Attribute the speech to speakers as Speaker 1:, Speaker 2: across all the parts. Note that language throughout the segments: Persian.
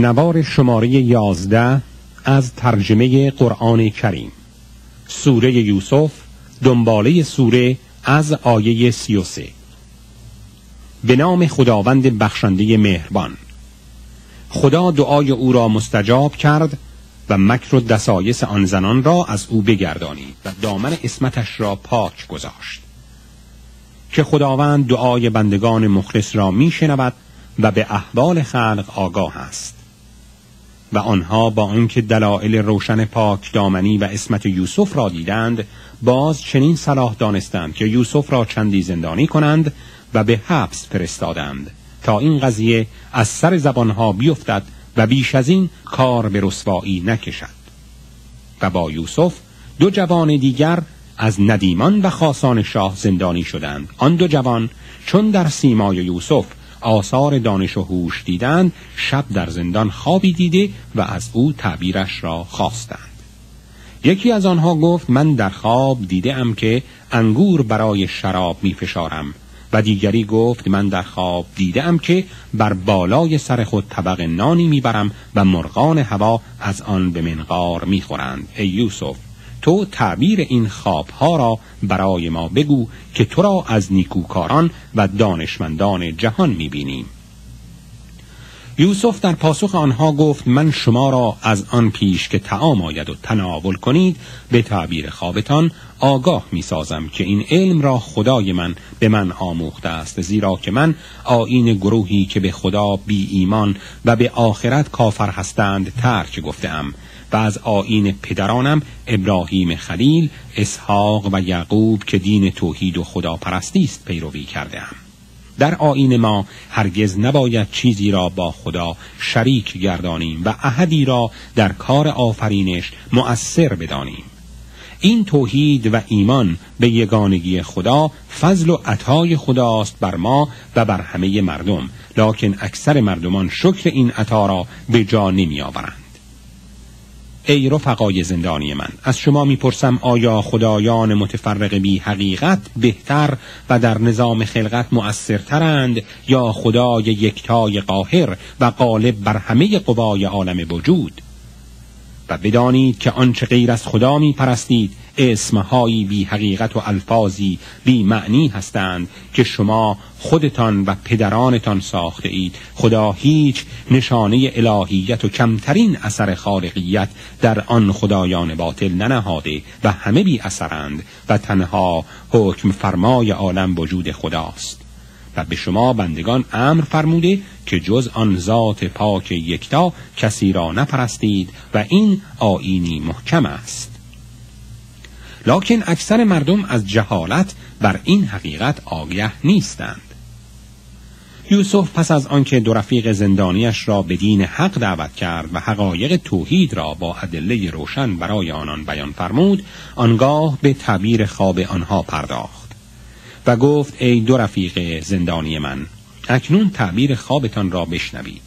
Speaker 1: نوار شماره یازده از ترجمه قرآن کریم. سوره یوسف دنباله سوره از آیه سی و سه. به نام خداوند بخشنده مهربان. خدا دعای او را مستجاب کرد و مکر و دسایس آن زنان را از او بگردانید و دامن اسمتش را پاک گذاشت. که خداوند دعای بندگان مخلص را میشنود و به احوال خلق آگاه است. و آنها با آنکه دلایل روشن پاک دامنی و اسمت یوسف را دیدند باز چنین صلاح دانستند که یوسف را چندی زندانی کنند و به حبس فرستادند تا این قضیه از سر زبانها بیفتد و بیش از این کار به رسوایی نکشد. و با یوسف دو جوان دیگر از ندیمان و خاصان شاه زندانی شدند. آن دو جوان چون در سیمای یوسف آثار دانش و هوش دیدند شب در زندان خوابی دیده و از او تعبیرش را خواستند. یکی از آنها گفت من در خواب دیده ام که انگور برای شراب می فشارم و دیگری گفت من در خواب دیده ام که بر بالای سر خود طبق نانی می‌برم و مرغان هوا از آن به منقار می‌خورند. ای یوسف تو تعبیر این خوابها را برای ما بگو که تو را از نیکوکاران و دانشمندان جهان می‌بینیم. یوسف در پاسخ آنها گفت من شما را از آن پیش که تعام آید و تناول کنید به تعبیر خوابتان آگاه می سازم که این علم را خدای من به من آموخته است زیرا که من آین گروهی که به خدا بی ایمان و به آخرت کافر هستند ترک گفتم از آین پدرانم ابراهیم خلیل اسحاق و یعقوب که دین توحید و خدا پرستی است پیروی کرده ام. در آین ما هرگز نباید چیزی را با خدا شریک گردانیم و احدی را در کار آفرینش مؤثر بدانیم این توحید و ایمان به یگانگی خدا فضل و عطای خداست بر ما و بر همه مردم لکن اکثر مردمان شکر این عطا را به جا نمی آورند ای رفقای زندانی من از شما می‌پرسم آیا خدایان متفرق بی حقیقت بهتر و در نظام خلقت مؤثرترند یا خدای یکتای قاهر و غالب بر همه قوای عالم وجود؟ و بدانید که آنچه غیر از خدا می پرستید اسمهایی بی حقیقت و الفاظی بی معنی هستند که شما خودتان و پدرانتان ساخته اید. خدا هیچ نشانه الهیت و کمترین اثر خالقیت در آن خدایان باطل ننهاده و همه بی اثرند و تنها حکم فرمای عالم وجود خداست. و به شما بندگان امر فرموده که جز آن ذات پاک یکتا کسی را نپرستید و این آینی محکم است. لکن اکثر مردم از جهالت بر این حقیقت آگه نیستند. یوسف پس از آنکه دو رفیق زندانیش را به دین حق دعوت کرد و حقایق توحید را با ادله روشن برای آنان بیان فرمود آنگاه به تعبیر خواب آنها پرداخت و گفت ای دو رفیق زندانی من اکنون تعبیر خوابتان را بشنوید.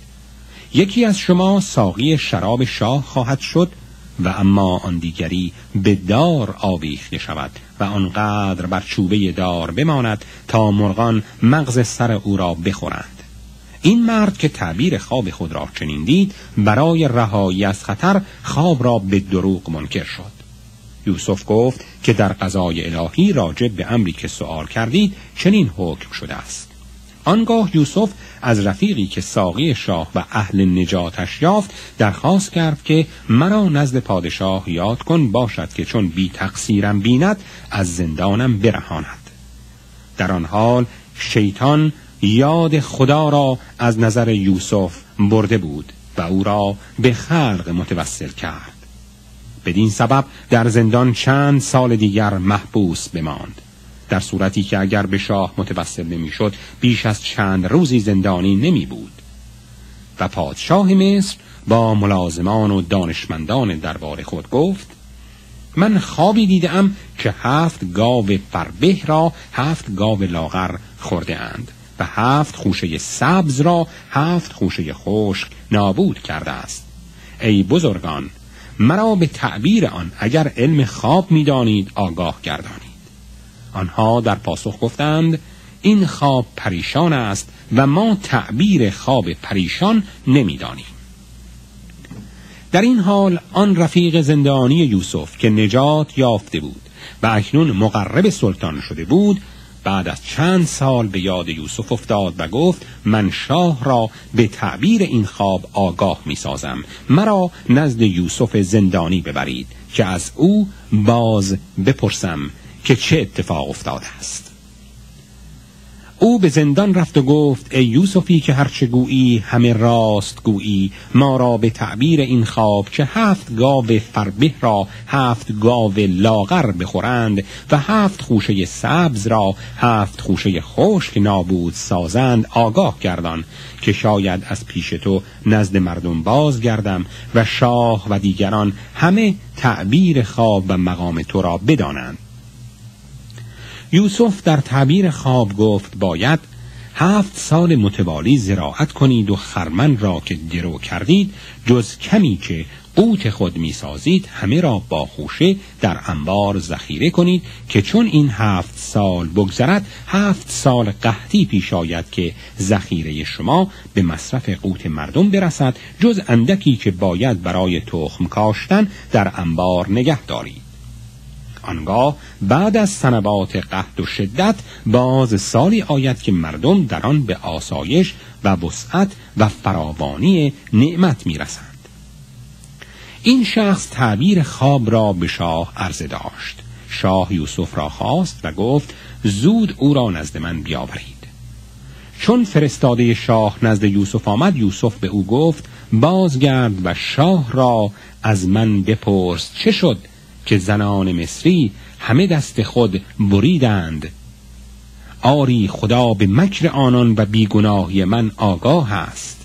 Speaker 1: یکی از شما ساقی شراب شاه خواهد شد و اما آن دیگری به دار آویخته شود و آنقدر بر چوبه دار بماند تا مرغان مغز سر او را بخورند. این مرد که تعبیر خواب خود را چنین دید برای رهایی از خطر خواب را به دروغ منکر شد. یوسف گفت که در قضای الهی راجب به امری که سوال کردید چنین حکم شده است. آنگاه یوسف از رفیقی که ساقی شاه و اهل نجاتش یافت درخواست کرد که مرا نزد پادشاه یاد کن باشد که چون بی تقصیرم بیند از زندانم برهاند. در آن حال شیطان یاد خدا را از نظر یوسف برده بود و او را به خلق متوسل کرد. بدین سبب در زندان چند سال دیگر محبوس بماند. در صورتی که اگر به شاه متوسل نمی‌شد بیش از چند روزی زندانی نمی بود و پادشاه مصر با ملازمان و دانشمندان دربار خود گفت من خوابی دیدم که هفت گاو فربه را هفت گاو لاغر خورده اند و هفت خوشه سبز را هفت خوشه خشک نابود کرده است. ای بزرگان مرا به تعبیر آن اگر علم خواب می‌دانید آگاه گردانید. آنها در پاسخ گفتند این خواب پریشان است و ما تعبیر خواب پریشان نمی‌دانیم. در این حال آن رفیق زندانی یوسف که نجات یافته بود و اکنون مقرب سلطان شده بود بعد از چند سال به یاد یوسف افتاد و گفت من شاه را به تعبیر این خواب آگاه می سازم مرا نزد یوسف زندانی ببرید که از او باز بپرسم. که چه اتفاق افتاده است. او به زندان رفت و گفت ای یوسفی که هرچه گویی همه راست گویی ما را به تعبیر این خواب که هفت گاو فربه را هفت گاو لاغر بخورند و هفت خوشه سبز را هفت خوشه خشک نابود سازند آگاه گردان که شاید از پیش تو نزد مردم باز گردم و شاه و دیگران همه تعبیر خواب و مقام تو را بدانند. یوسف در تعبیر خواب گفت باید هفت سال متوالی زراعت کنید و خرمن را که درو کردید جز کمی که قوت خود می‌سازید همه را با خوشه در انبار ذخیره کنید که چون این هفت سال بگذرد هفت سال قحطی پیش آید که ذخیره شما به مصرف قوت مردم برسد جز اندکی که باید برای تخم کاشتن در انبار نگه دارید. آنگاه بعد از سنبات قحط و شدت باز سالی آید که مردم در آن به آسایش و وسعت و فراوانی نعمت می‌رسند. این شخص تعبیر خواب را به شاه عرضه داشت. شاه یوسف را خواست و گفت زود او را نزد من بیاورید. چون فرستاده شاه نزد یوسف آمد یوسف به او گفت بازگرد و شاه را از من بپرس چه شد؟ که زنان مصری همه دست خود بریدند. آری خدا به مکر آنان و بیگناهی من آگاه است.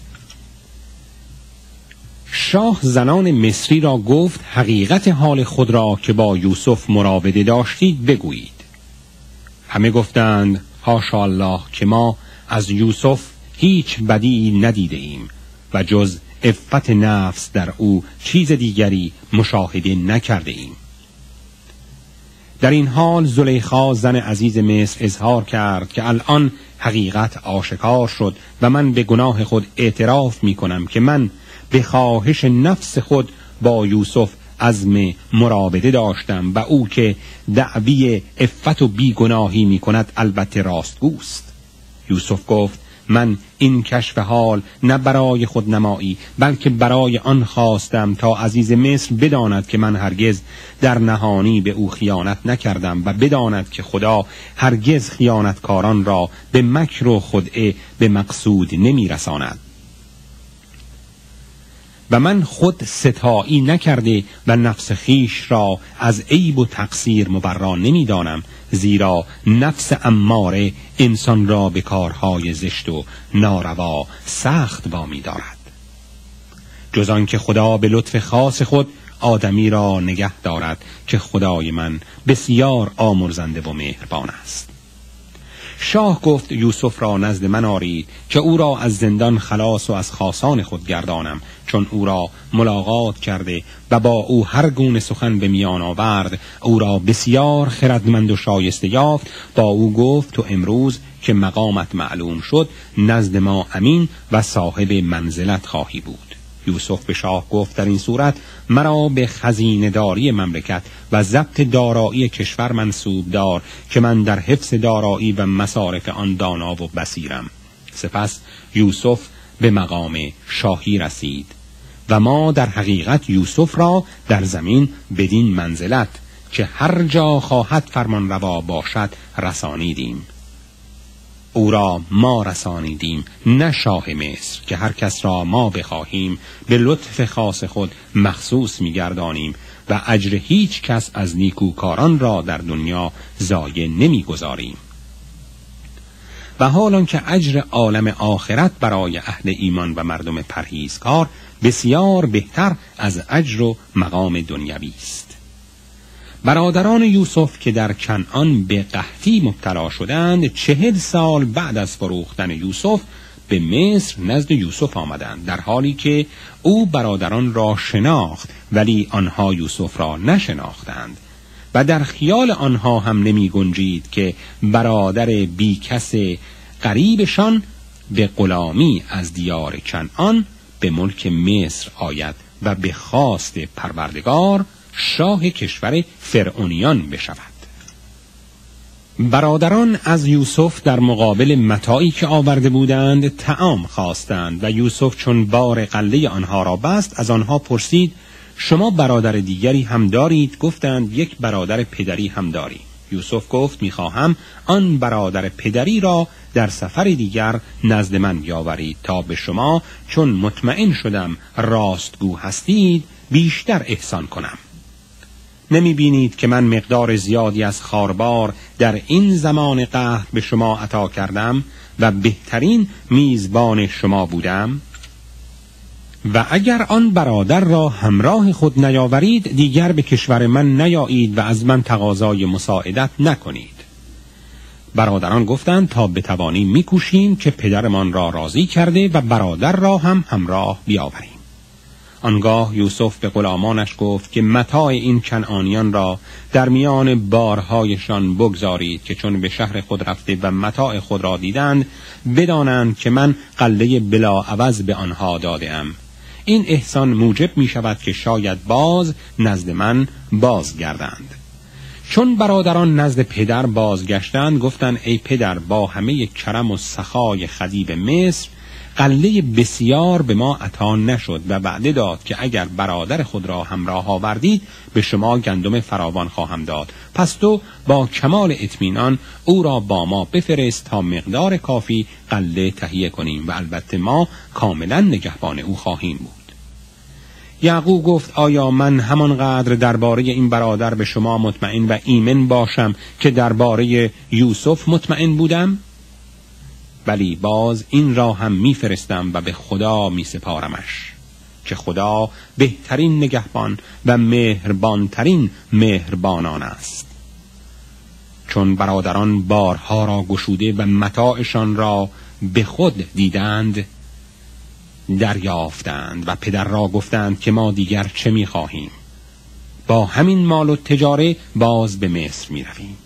Speaker 1: شاه زنان مصری را گفت حقیقت حال خود را که با یوسف مراوده داشتید بگویید. همه گفتند هاشا الله که ما از یوسف هیچ بدی ندیده ایم و جز افت نفس در او چیز دیگری مشاهده نکرده ایم. در این حال زلیخا زن عزیز مصر اظهار کرد که الان حقیقت آشکار شد و من به گناه خود اعتراف می کنم که من به خواهش نفس خود با یوسف عزم مرابطه داشتم و او که دعوی افت و بیگناهی می کند البته راستگوست. یوسف گفت من این کشف حال نه برای خود نمایی بلکه برای آن خواستم تا عزیز مصر بداند که من هرگز در نهانی به او خیانت نکردم و بداند که خدا هرگز خیانتکاران را به مکر و خدعه به مقصود نمی رساند. و من خود ستایی نکرده و نفس خیش را از عیب و تقصیر مبرا نمی‌دانم زیرا نفس اماره انسان را به کارهای زشت و ناروا سخت وامی دارد. جز که خدا به لطف خاص خود آدمی را نگه دارد که خدای من بسیار آمرزنده و مهربان است. شاه گفت یوسف را نزد من آرید که او را از زندان خلاص و از خاصان خود گردانم چون او را ملاقات کرده و با او هر گونه سخن به میان آورد. او را بسیار خردمند و شایسته یافت. با او گفت تو امروز که مقامت معلوم شد نزد ما امین و صاحب منزلت خواهی بود. یوسف به شاه گفت در این صورت مرا به خزینداری مملکت و ضبط دارایی کشور منصوب دار که من در حفظ دارایی و مصارف آن دانا و بسیرم سپس یوسف به مقام شاهی رسید و ما در حقیقت یوسف را در زمین بدین منزلت که هر جا خواهد فرمان روا باشد رسانیدیم. او را ما رسانیدیم نه شاه مصر که هر کس را ما بخواهیم به لطف خاص خود مخصوص میگردانیم و اجر هیچ کس از نیکوکاران را در دنیا ضایع نمی‌گذاریم. و حال که اجر عالم آخرت برای اهل ایمان و مردم پرهیزکار بسیار بهتر از اجر و مقام دنیوی است. برادران یوسف که در کنعان به قحطی مبتلا شدند چهل سال بعد از فروختن یوسف به مصر نزد یوسف آمدند در حالی که او برادران را شناخت ولی آنها یوسف را نشناختند. و در خیال آنها هم نمی گنجید که برادر بیکس قریبشان به غلامی از دیار کنعان به ملک مصر آید و به خواست پروردگار شاه کشور فرعونیان بشود. برادران از یوسف در مقابل متاعی که آورده بودند تعام خواستند و یوسف چون بار قله آنها را بست از آنها پرسید شما برادر دیگری هم دارید؟ گفتند یک برادر پدری هم داریم. یوسف گفت می‌خواهم آن برادر پدری را در سفر دیگر نزد من بیاورید تا به شما چون مطمئن شدم راستگو هستید بیشتر احسان کنم. نمی بینید که من مقدار زیادی از خاربار در این زمان قهر به شما عطا کردم و بهترین میزبان شما بودم؟ و اگر آن برادر را همراه خود نیاورید دیگر به کشور من نیایید و از من تقاضای مساعدت نکنید. برادران گفتند تا بتوانیم میکوشیم که پدرمان را راضی کرده و برادر را هم همراه بیاوریم. آنگاه یوسف به غلامانش گفت که متاع این کنعانیان را در میان بارهایشان بگذارید که چون به شهر خود رفته و متاع خود را دیدند بدانند که من قله بلا عوض به آنها دادم این احسان موجب می شود که شاید باز نزد من بازگردند. چون برادران نزد پدر بازگشتند گفتند ای پدر با همه کرم و سخای خدیب مصر قله بسیار به ما عطا نشد و وعده داد که اگر برادر خود را همراه آوردید به شما گندم فراوان خواهم داد پس تو با کمال اطمینان او را با ما بفرست تا مقدار کافی قله تهیه کنیم و البته ما کاملا نگهبان او خواهیم بود یعقوب گفت آیا من همانقدر درباره این برادر به شما مطمئن و ایمن باشم که درباره یوسف مطمئن بودم؟ ولی باز این را هم میفرستم و به خدا می سپارمش که خدا بهترین نگهبان و مهربانترین مهربانان است. چون برادران بارها را گشوده و متاعشان را به خود دیدند دریافتند و پدر را گفتند که ما دیگر چه می خواهیم با همین مال و تجاره باز به مصر می رویم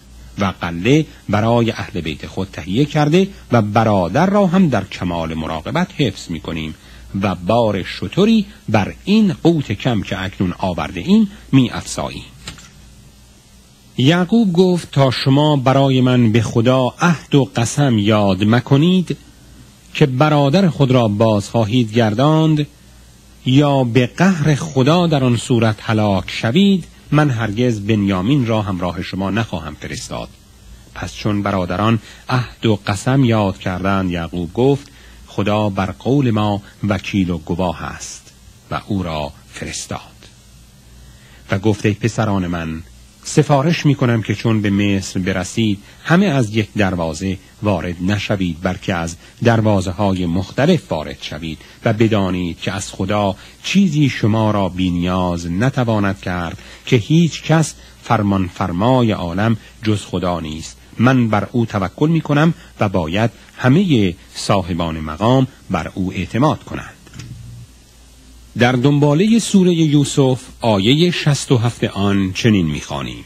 Speaker 1: و قله برای اهل بیت خود تهیه کرده و برادر را هم در کمال مراقبت حفظ می کنیم و بار شطوری بر این قوت کم که اکنون آورده این می افسایی. یعقوب گفت تا شما برای من به خدا عهد و قسم یاد مکنید که برادر خود را باز خواهید گرداند یا به قهر خدا در آن صورت هلاک شوید من هرگز بنیامین را همراه شما نخواهم فرستاد. پس چون برادران عهد و قسم یاد کردند یعقوب گفت خدا بر قول ما وکیل و گواه است و او را فرستاد. و گفته پسران من سفارش می کنم که چون به مصر برسید همه از یک دروازه وارد نشوید بلکه از دروازه های مختلف وارد شوید و بدانید که از خدا چیزی شما را بینیاز نتواند کرد که هیچ کس فرمان فرمای عالم جز خدا نیست. من بر او توکل می کنم و باید همه صاحبان مقام بر او اعتماد کنند. در دنباله سوره یوسف آیه شست و هفت آن چنین می‌خوانیم.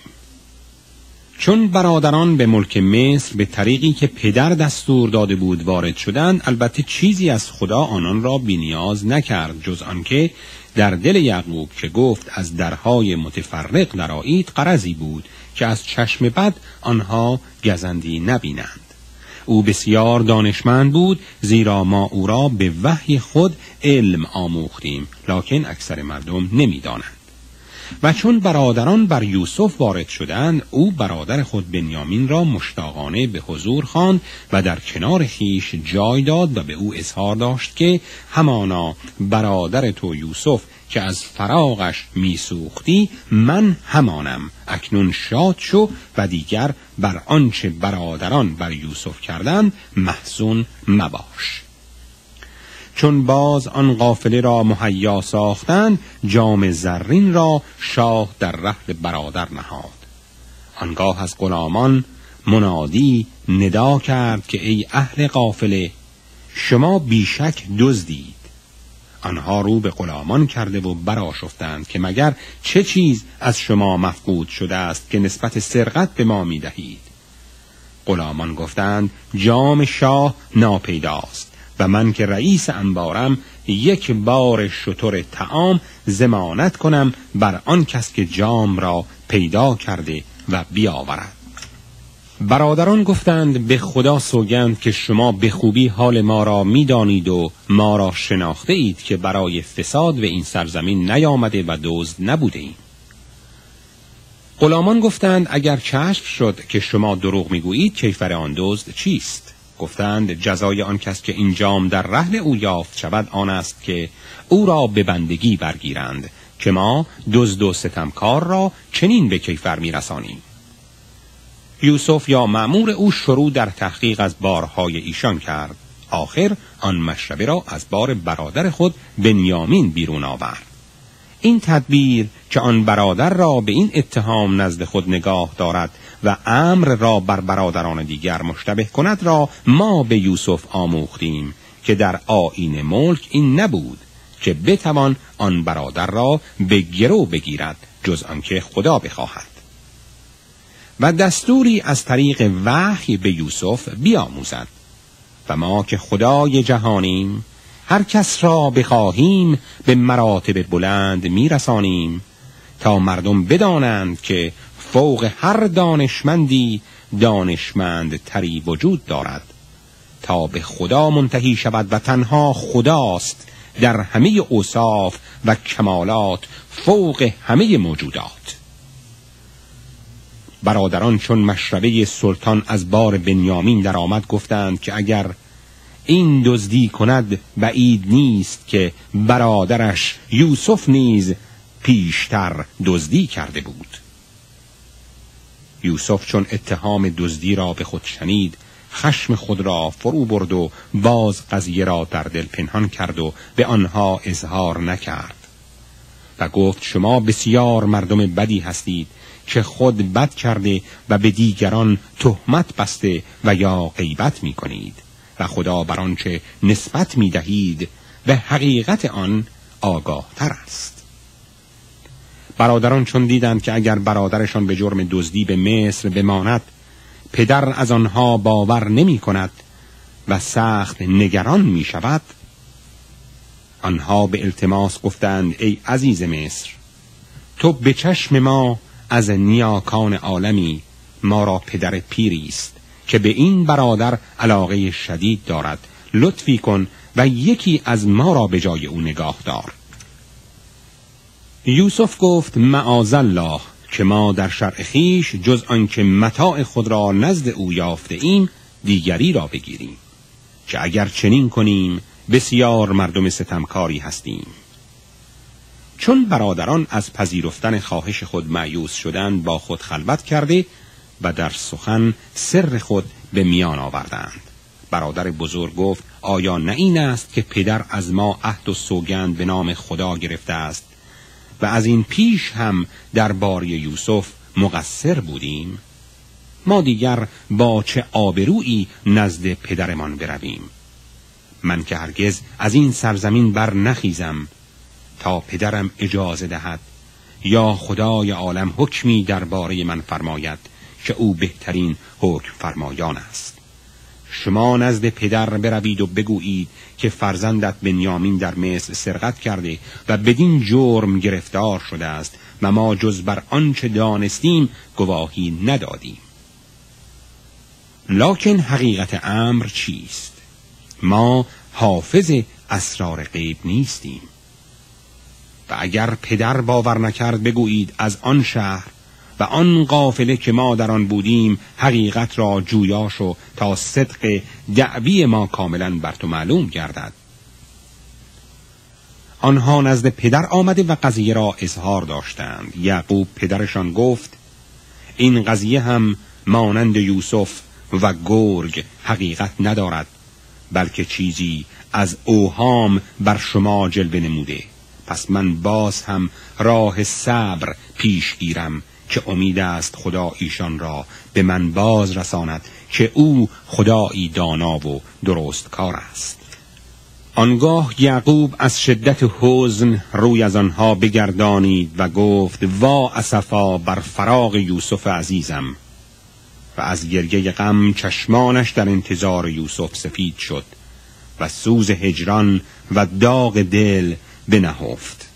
Speaker 1: چون برادران به ملک مصر به طریقی که پدر دستور داده بود وارد شدند البته چیزی از خدا آنان را بینیاز نکرد جز آنکه در دل یعقوب که گفت از درهای متفرق درایید قرضی بود که از چشم بد آنها گزندی نبینند. او بسیار دانشمند بود زیرا ما او را به وحی خود علم آموختیم لکن اکثر مردم نمی‌دانند. و چون برادران بر یوسف وارد شدند او برادر خود بنیامین را مشتاقانه به حضور خواند و در کنار خیش جای داد و به او اظهار داشت که همانا برادر تو یوسف که از فراغش میسوختی من همانم. اکنون شاد شو و دیگر بر آنچه برادران بر یوسف کردند محزون مباش. چون باز آن قافله را مهیا ساختند جام زرین را شاه در رحل برادر نهاد. آنگاه از غلامان منادی ندا کرد که ای اهل قافله شما بیشک دزدید. آنها رو به غلامان کرده و براشفتند که مگر چه چیز از شما مفقود شده است که نسبت سرقت به ما می دهید غلامان گفتند جام شاه ناپیداست و من که رئیس انبارم یک بار شطور تعام زمانت کنم بر آن کس که جام را پیدا کرده و بیاورد. برادران گفتند به خدا سوگند که شما به خوبی حال ما را می‌دانید و ما را شناخته اید که برای فساد به این سرزمین نیامده و دزد نبوده ایم. غلامان گفتند اگر کشف شد که شما دروغ می‌گویید کیفر آن دزد چیست گفتند جزای آن کس که این جام در رحل او یافت شود آن است که او را به بندگی برگیرند که ما دزد و ستمکار را چنین به کیفر میرسانیم یوسف یا معمور او شروع در تحقیق از بارهای ایشان کرد. آخر آن مشربه را از بار برادر خود بنیامین بیرون آورد. این تدبیر که آن برادر را به این اتهام نزد خود نگاه دارد و امر را بر برادران دیگر مشتبه کند را ما به یوسف آموختیم که در آین ملک این نبود که بتوان آن برادر را به گرو بگیرد جز آنکه خدا بخواهد. و دستوری از طریق وحی به یوسف بیاموزد. و ما که خدای جهانیم هر کس را بخواهیم به مراتب بلند میرسانیم تا مردم بدانند که فوق هر دانشمندی دانشمند تری وجود دارد. تا به خدا منتهی شود و تنها خداست در همه اوصاف و کمالات فوق همه موجودات. برادران چون مشربه سلطان از بار بنیامین درآمد گفتند که اگر این دزدی کند بعید نیست که برادرش یوسف نیز پیشتر دزدی کرده بود. یوسف چون اتهام دزدی را به خود شنید خشم خود را فرو برد و باز قضیه را در دل پنهان کرد و به آنها اظهار نکرد. و گفت شما بسیار مردم بدی هستید. که خود بد کرده و به دیگران تهمت بسته و یا غیبت می کنید و خدا بر آنچه نسبت می دهید به حقیقت آن آگاه تر است. برادران چون دیدند که اگر برادرشان به جرم دزدی به مصر بماند پدر از آنها باور نمی کند و سخت نگران می شود آنها به التماس گفتند ای عزیز مصر تو به چشم ما از نیاکان عالمی ما را پدر پیری است که به این برادر علاقه شدید دارد. لطفی کن و یکی از ما را به جای او نگاه دار. یوسف گفت معاذ الله که ما در شرع خیش جز آنکه متاع خود را نزد او یافته ایم دیگری را بگیریم. که اگر چنین کنیم بسیار مردم ستمکاری هستیم. چون برادران از پذیرفتن خواهش خود معیوس شدند با خود خلوت کرده و در سخن سر خود به میان آوردند. برادر بزرگ گفت آیا نه این است که پدر از ما عهد و سوگند به نام خدا گرفته است و از این پیش هم در باری یوسف مقصر بودیم؟ ما دیگر با چه آبرویی نزد پدرمان برویم؟ من که هرگز از این سرزمین بر نخیزم تا پدرم اجازه دهد. یا خدای عالم حکمی درباره من فرماید که او بهترین حکم فرمایان است. شما نزد پدر بروید و بگویید که فرزندت بنیامین در مصر سرقت کرده و بدین جرم گرفتار شده است و ما جز بر آنچه دانستیم گواهی ندادیم. لکن حقیقت امر چیست؟ ما حافظ اسرار غیب نیستیم. اگر پدر باور نکرد بگویید از آن شهر و آن قافله که ما در آن بودیم حقیقت را جویا شو تا صدق دعوی ما کاملا بر تو معلوم گردد. آنها نزد پدر آمده و قضیه را اظهار داشتند. یعقوب پدرشان گفت این قضیه هم مانند یوسف و گرگ حقیقت ندارد بلکه چیزی از اوهام بر شما جلوه نموده. پس من باز هم راه صبر پیش گیرم که امید است خدا ایشان را به من باز رساند که او خدایی دانا و درست کار است. آنگاه یعقوب از شدت حزن روی از آنها بگردانید و گفت وا اسفا بر فراغ یوسف عزیزم. و از گریه غم چشمانش در انتظار یوسف سفید شد و سوز هجران و داغ دل بنهفت.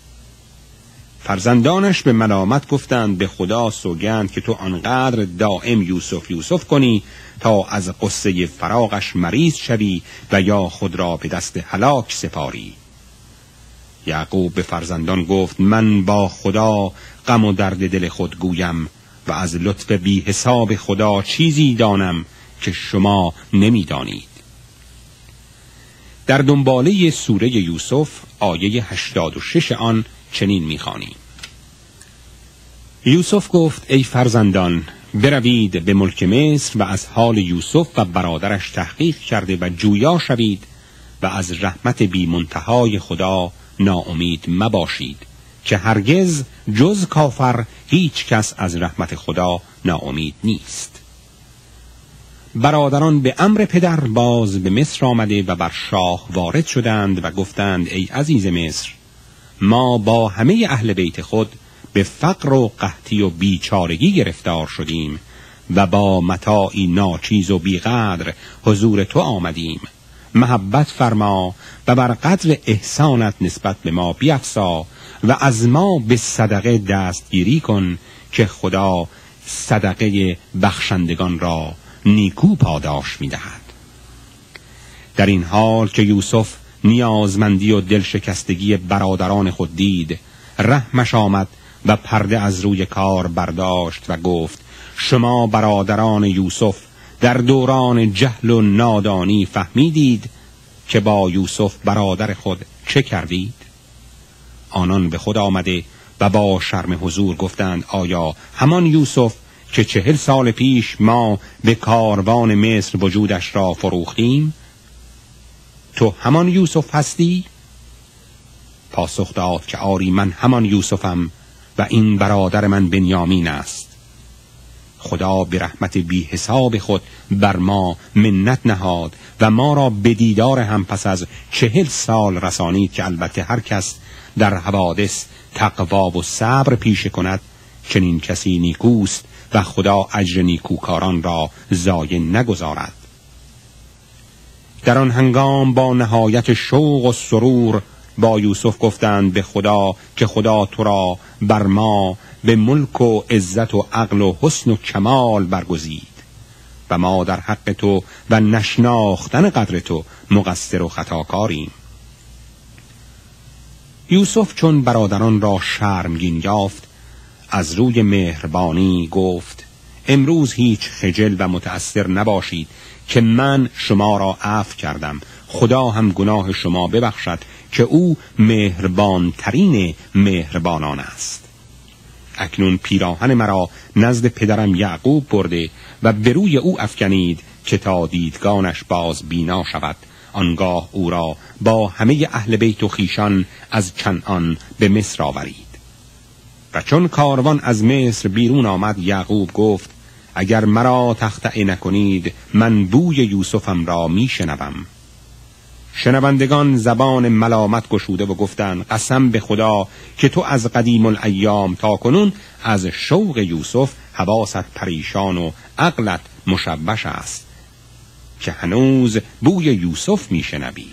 Speaker 1: فرزندانش به ملامت گفتند به خدا سوگند که تو آنقدر دائم یوسف یوسف کنی تا از قصه فراغش مریض شوی و یا خود را به دست هلاک سپاری. یعقوب به فرزندان گفت من با خدا غم و درد دل خود گویم و از لطف بی حساب خدا چیزی دانم که شما نمی‌دانید. در دنباله سوره یوسف آیه 86 آن چنین می‌خوانیم یوسف گفت ای فرزندان بروید به ملک مصر و از حال یوسف و برادرش تحقیق کرده و جویا شوید و از رحمت بی منتهای خدا ناامید مباشید که هرگز جز کافر هیچ کس از رحمت خدا ناامید نیست. برادران به امر پدر باز به مصر آمده و بر شاه وارد شدند و گفتند ای عزیز مصر ما با همه اهل بیت خود به فقر و قحطی و بیچارگی گرفتار شدیم و با متاعی ناچیز و بیقدر حضور تو آمدیم. محبت فرما و بر قدر احسانت نسبت به ما بیفسا و از ما به صدقه دستگیری کن که خدا صدقه بخشندگان را نیکو پاداش می‌دهد در این حال که یوسف نیازمندی و دلشکستگی برادران خود دید رحمش آمد و پرده از روی کار برداشت و گفت شما برادران یوسف در دوران جهل و نادانی فهمیدید که با یوسف برادر خود چه کردید؟ آنان به خود آمده و با شرم حضور گفتند آیا همان یوسف که چهل سال پیش ما به کاروان مصر وجودش را فروختیم تو همان یوسف هستی؟ پاسخ داد که آری من همان یوسفم و این برادر من بنیامین است خدا به رحمت بی حساب خود بر ما منت نهاد و ما را به دیدار هم پس از چهل سال رسانید که البته هر کس در حوادث تقوا و صبر پیش کند چنین کسی نیکوست و خدا اجر نیکوکاران را زای نگذارد. در آن هنگام با نهایت شوق و سرور با یوسف گفتند به خدا که خدا تو را بر ما به ملک و عزت و عقل و حسن و کمال برگزید و ما در حق تو و نشناختن قدر تو مقصر و خطاکاریم. یوسف چون برادران را شرمگین یافت از روی مهربانی گفت امروز هیچ خجل و متأثر نباشید که من شما را عفو کردم. خدا هم گناه شما ببخشد که او مهربان ترین مهربانان است. اکنون پیراهن مرا نزد پدرم یعقوب برده و به روی او افکنید که تا دیدگانش باز بینا شود. آنگاه او را با همه اهل بیت و خیشان از کنعان به مصر آورید. و چون کاروان از مصر بیرون آمد یعقوب گفت اگر مرا تخطئ نکنید من بوی یوسفم را میشنوم. شنوندگان زبان ملامت گشوده و گفتند قسم به خدا که تو از قدیم الایام تا کنون از شوق یوسف حواست پریشان و عقلت مشبش است که هنوز بوی یوسف میشنوی.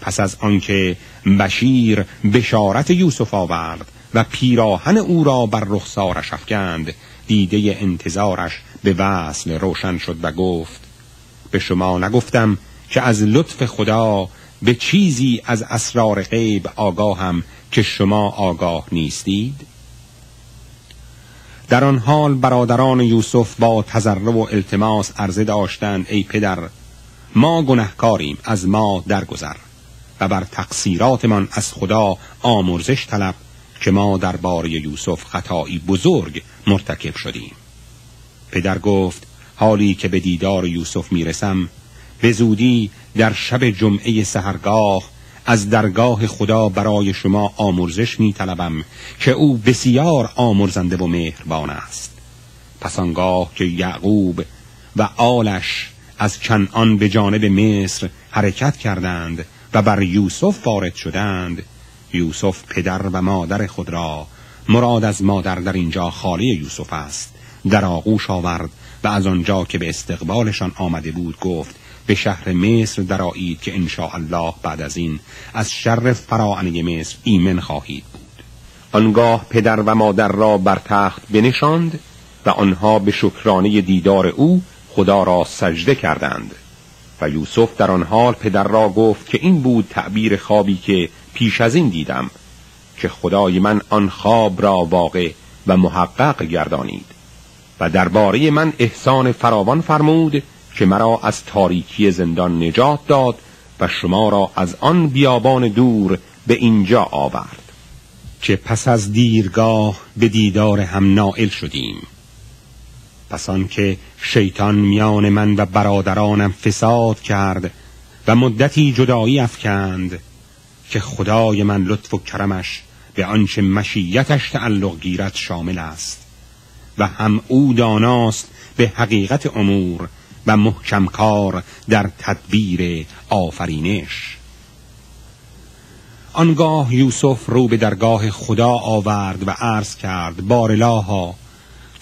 Speaker 1: پس از آنکه بشیر بشارت یوسف آورد و پیراهن او را بر رخسارش افکند. دیده انتظارش به وصل روشن شد و گفت به شما نگفتم که از لطف خدا به چیزی از اسرار غیب آگاهم که شما آگاه نیستید؟ در آن حال برادران یوسف با تذرع و التماس عرضه داشتند ای پدر ما گنهکاریم از ما درگذر و بر تقصیراتمان از خدا آمرزش طلب. که ما در بار یوسف خطایی بزرگ مرتکب شدیم. پدر گفت حالی که به دیدار یوسف می‌رسم به زودی در شب جمعه سهرگاه از درگاه خدا برای شما آمرزش می طلبم که او بسیار آمرزنده و مهربان است. پس آنگاه که یعقوب و آلش از کنعان به جانب مصر حرکت کردند و بر یوسف وارد شدند یوسف پدر و مادر خود را. مراد از مادر در اینجا خاله یوسف است. در آغوش آورد و از آنجا که به استقبالشان آمده بود گفت به شهر مصر درایید که ان الله بعد از این از شر فراعنه مصر ایمن خواهید بود. آنگاه پدر و مادر را بر تخت بنشاند و آنها به شکرانه دیدار او خدا را سجده کردند. و یوسف در آن حال پدر را گفت که این بود تعبیر خوابی که پیش از این دیدم که خدای من آن خواب را واقع و محقق گردانید و درباره من احسان فراوان فرمود که مرا از تاریکی زندان نجات داد و شما را از آن بیابان دور به اینجا آورد. که پس از دیرگاه به دیدار هم نائل شدیم. پس که شیطان میان من و برادرانم فساد کرد و مدتی جدایی افکند که خدای من لطف و کرمش به آنچه مشیتش تعلق گیرد شامل است. و هم او داناست به حقیقت امور و محکم کار در تدبیر آفرینش. آنگاه یوسف رو به درگاه خدا آورد و عرض کرد بارلاها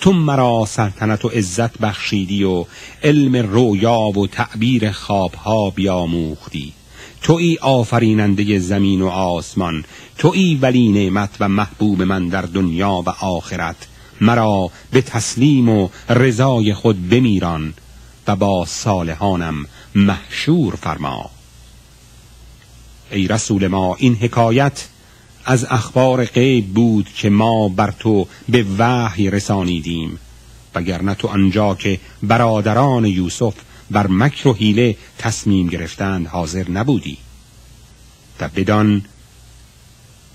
Speaker 1: تو مرا سلطنت و عزت بخشیدی و علم رویا و تعبیر خوابها بیاموختی. توی آفریننده زمین و آسمان توی ولی نعمت و محبوب من در دنیا و آخرت مرا به تسلیم و رضای خود بمیران و با صالحانم محشور فرما. ای رسول ما این حکایت از اخبار غیب بود که ما بر تو به وحی رسانیدیم وگرنه تو آنجا که برادران یوسف بر مکر و حیله تصمیم گرفتند حاضر نبودی. و بدان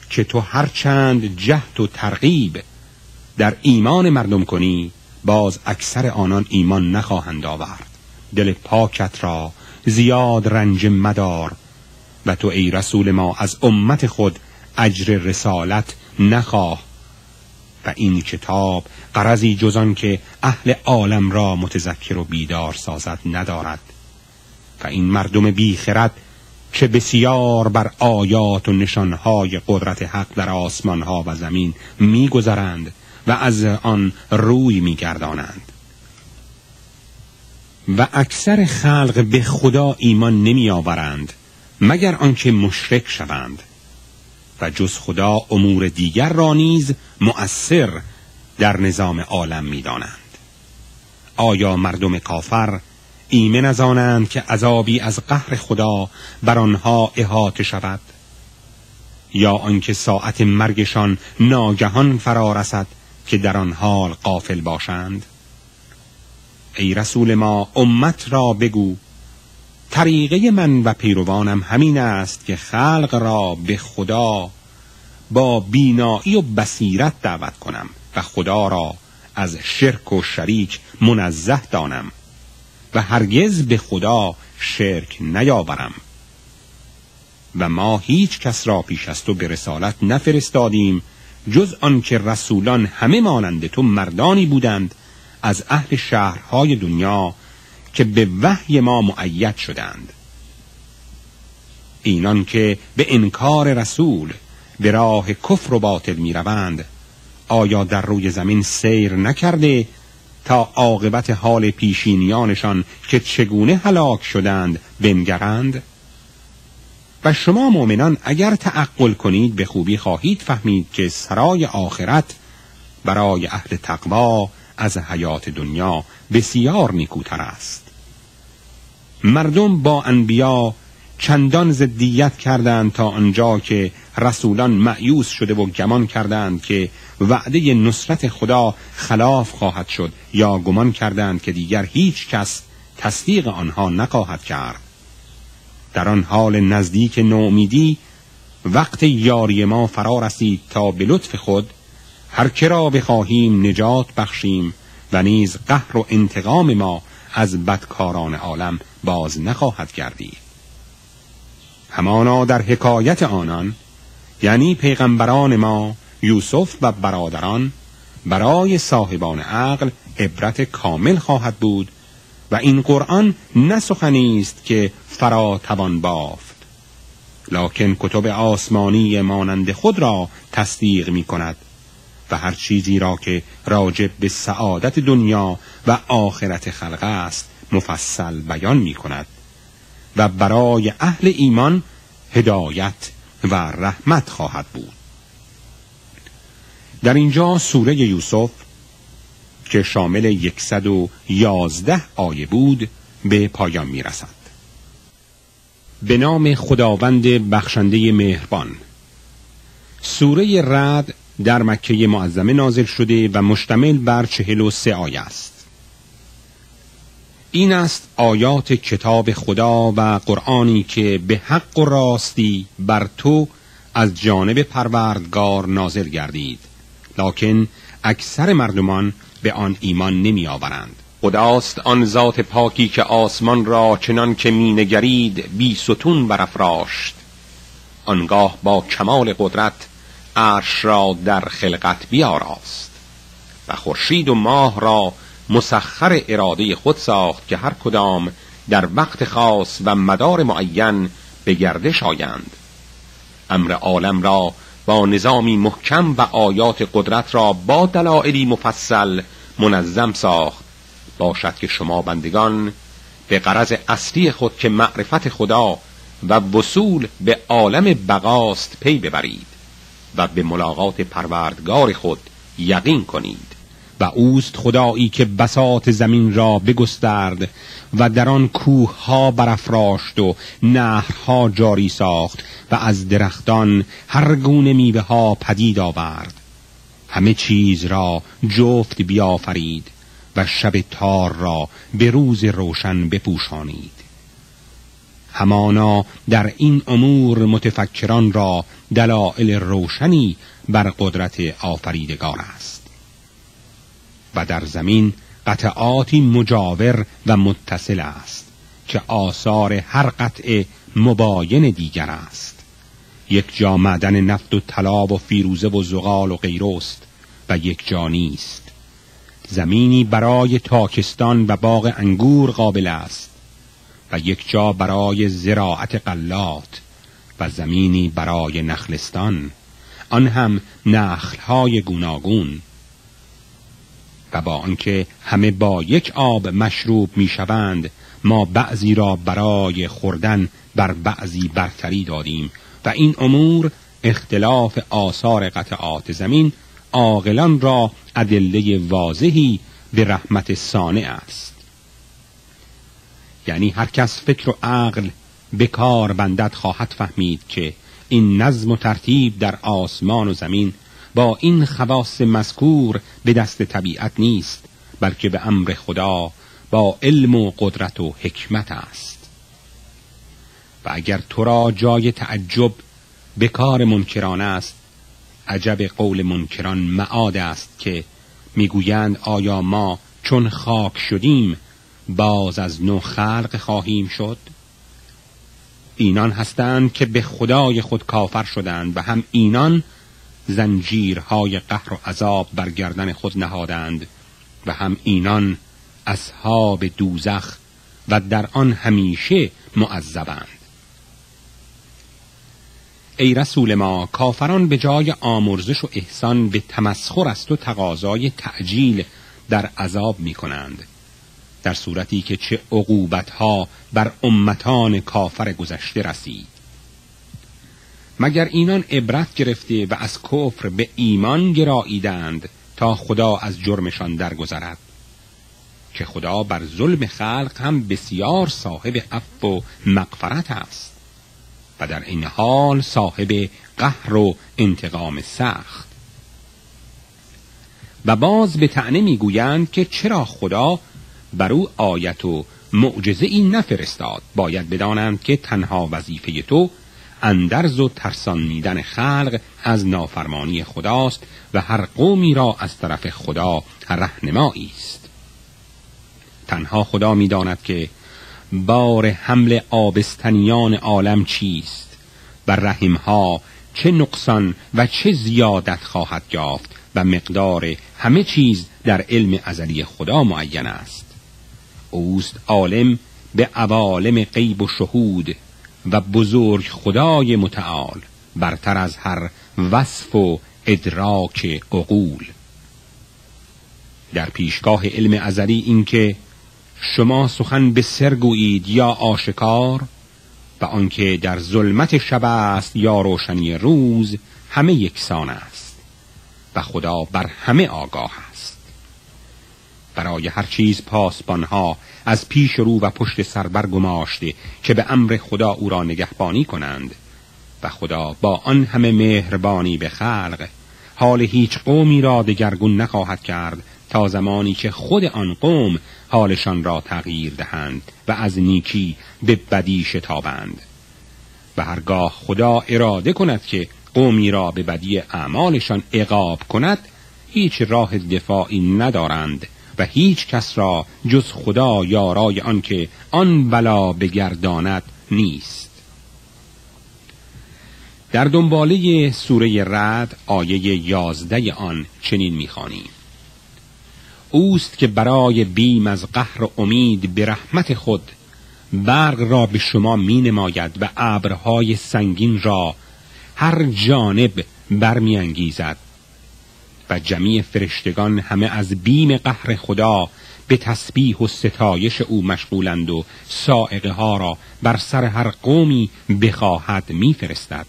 Speaker 1: که تو هرچند جهد و ترغیب در ایمان مردم کنی باز اکثر آنان ایمان نخواهند آورد. دل پاکت را زیاد رنج مدار و تو ای رسول ما از امت خود اجر رسالت نخواه. و این کتاب قرضی جزان که اهل عالم را متذکر و بیدار سازد ندارد. و این مردم بیخرد که بسیار بر آیات و نشانهای قدرت حق در آسمانها و زمین میگذرند و از آن روی میگردانند. و اکثر خلق به خدا ایمان نمی آورند مگر آنکه مشرک شوند. و جز خدا امور دیگر را نیز مؤثر در نظام عالم می‌دانند. آیا مردم کافر ایمن از آنند که عذابی از قهر خدا بر آنها احاطه شود؟ یا آنکه ساعت مرگشان ناگهان فرا رسد که در آن حال قافل باشند؟ ای رسول ما امت را بگو طریقه من و پیروانم همین است که خلق را به خدا با بینایی و بصیرت دعوت کنم و خدا را از شرک و شریک منزه دانم و هرگز به خدا شرک نیاورم. و ما هیچ کس را پیش از تو به رسالت نفرستادیم جز آنکه رسولان همه مانند تو مردانی بودند از اهل شهرهای دنیا که به وحی ما معید شدند. اینان که به انکار رسول به راه کفر و باطل می روند آیا در روی زمین سیر نکرده تا عاقبت حال پیشینیانشان که چگونه هلاک شدند بنگرند؟ و شما مؤمنان اگر تعقل کنید به خوبی خواهید فهمید که سرای آخرت برای اهل تقوا از حیات دنیا بسیار نیکوتر است. مردم با انبیا چندان زدیت کردند تا آنجا که رسولان معیوس شده و گمان کردند که وعده نصرت خدا خلاف خواهد شد یا گمان کردند که دیگر هیچ کس تصدیق آنها نخواهد کرد. در آن حال نزدیک نومیدی وقت یاری ما فرا رسید تا به لطف خود هر کرا بخواهیم نجات بخشیم و نیز قهر و انتقام ما از بدکاران عالم باز نخواهد گردید همانا در حکایت آنان یعنی پیغمبران ما یوسف و برادران برای صاحبان عقل عبرت کامل خواهد بود و این قرآن نه سخنی است که فرا توان بافت. لکن کتب آسمانی مانند خود را تصدیق می کند و هر چیزی را که راجب به سعادت دنیا و آخرت خلق است مفصل بیان می کند و برای اهل ایمان هدایت و رحمت خواهد بود در اینجا سوره یوسف که شامل 111 آیه بود به پایان می رسد. به نام خداوند بخشنده مهربان سوره رد در مکه معظمه نازل شده و مشتمل بر چهل و سه آیه است. این است آیات کتاب خدا و قرآنی که به حق و راستی بر تو از جانب پروردگار نازل گردید. لکن اکثر مردمان به آن ایمان نمی آورند. خداست آن ذات پاکی که آسمان را چنان که می نگرید بی ستون برافراشت. آنگاه با کمال قدرت عرش را در خلقت بیاراست و خورشید و ماه را مسخر اراده خود ساخت که هر کدام در وقت خاص و مدار معین به گردش آیند. امر عالم را با نظامی محکم و آیات قدرت را با دلائلی مفصل منظم ساخت. باشد که شما بندگان به قرض اصلی خود که معرفت خدا و وصول به عالم بقاست پی ببرید. و به ملاقات پروردگار خود یقین کنید. و اوست خدایی که بساط زمین را بگسترد و در آن کوه ها برافراشت و نهرها جاری ساخت و از درختان هر گونه میوه ها پدید آورد. همه چیز را جفت بیافرید و شب تار را به روز روشن بپوشانید. همانا در این امور متفکران را دلائل روشنی بر قدرت آفریدگار است. و در زمین قطعاتی مجاور و متصل است که آثار هر قطع مباین دیگر است. یک جا معدن نفت و طلا و فیروزه و زغال و غیرست و یک جا نیست. زمینی برای تاکستان و باغ انگور قابل است. و یک جا برای زراعت قلات و زمینی برای نخلستان. آن هم نخلهای گوناگون. و با آنکه همه با یک آب مشروب می‌شوند ما بعضی را برای خوردن بر بعضی برتری دادیم و این امور اختلاف آثار قطعات زمین عاقلان را ادله واضحی به رحمت صانع است. یعنی هر کس فکر و عقل به کار بندد خواهد فهمید که این نظم و ترتیب در آسمان و زمین با این خواص مذکور به دست طبیعت نیست بلکه به امر خدا با علم و قدرت و حکمت است. و اگر تو را جای تعجب به کار منکران است عجب قول منکران معاد است که می‌گویند آیا ما چون خاک شدیم باز از نو خلق خواهیم شد. اینان هستند که به خدای خود کافر شدند و هم اینان زنجیرهای قهر و عذاب بر گردن خود نهادند و هم اینان اصحاب دوزخ و در آن همیشه معذبند. ای رسول ما کافران به جای آمرزش و احسان به تمسخر است و تقاضای تعجیل در عذاب می کنند در صورتی که چه عقوبتها بر امتان کافر گذشته رسید. مگر اینان عبرت گرفته و از کفر به ایمان گراییدند تا خدا از جرمشان درگذرد؟ که خدا بر ظلم خلق هم بسیار صاحب عفو و مغفرت است و در این حال صاحب قهر و انتقام سخت. و باز به تعنه می‌گویند که چرا خدا بر او آیت و معجزه این نفرستاد. باید بدانند که تنها وظیفه تو اندرز و ترسانیدن خلق از نافرمانی خداست و هر قومی را از طرف خدا رهنمایی است. تنها خدا می‌داند که بار حمل آبستنیان عالم چیست و رحمها چه نقصان و چه زیادت خواهد یافت و مقدار همه چیز در علم ازلی خدا معین است. اوست عالم به عوالم غیب و شهود و بزرگ خدای متعال برتر از هر وصف و ادراک عقول. در پیشگاه علم ازلی اینکه شما سخن به سر گویید یا آشکار و آنکه در ظلمت شب است یا روشنی روز همه یکسان است و خدا بر همه آگاه است. برای هر چیز پاسبانها از پیش رو و پشت سر برگماشته که به امر خدا او را نگهبانی کنند. و خدا با آن همه مهربانی به خلق حال هیچ قومی را دگرگون نخواهد کرد تا زمانی که خود آن قوم حالشان را تغییر دهند و از نیکی به بدی شتابند و هرگاه خدا اراده کند که قومی را به بدی اعمالشان عقاب کند هیچ راه دفاعی ندارند. و هیچ کس را جز خدا یارای آن که آن بلا بگرداند نیست. در دنباله سوره رد آیه یازده آن چنین می‌خوانیم. اوست که برای بیم از قهر و امید به رحمت خود برق را به شما می نماید و ابرهای سنگین را هر جانب برمیانگیزد. و جمیع فرشتگان همه از بیم قهر خدا به تسبیح و ستایش او مشغولند و سائقه ها را بر سر هر قومی بخواهد میفرستد.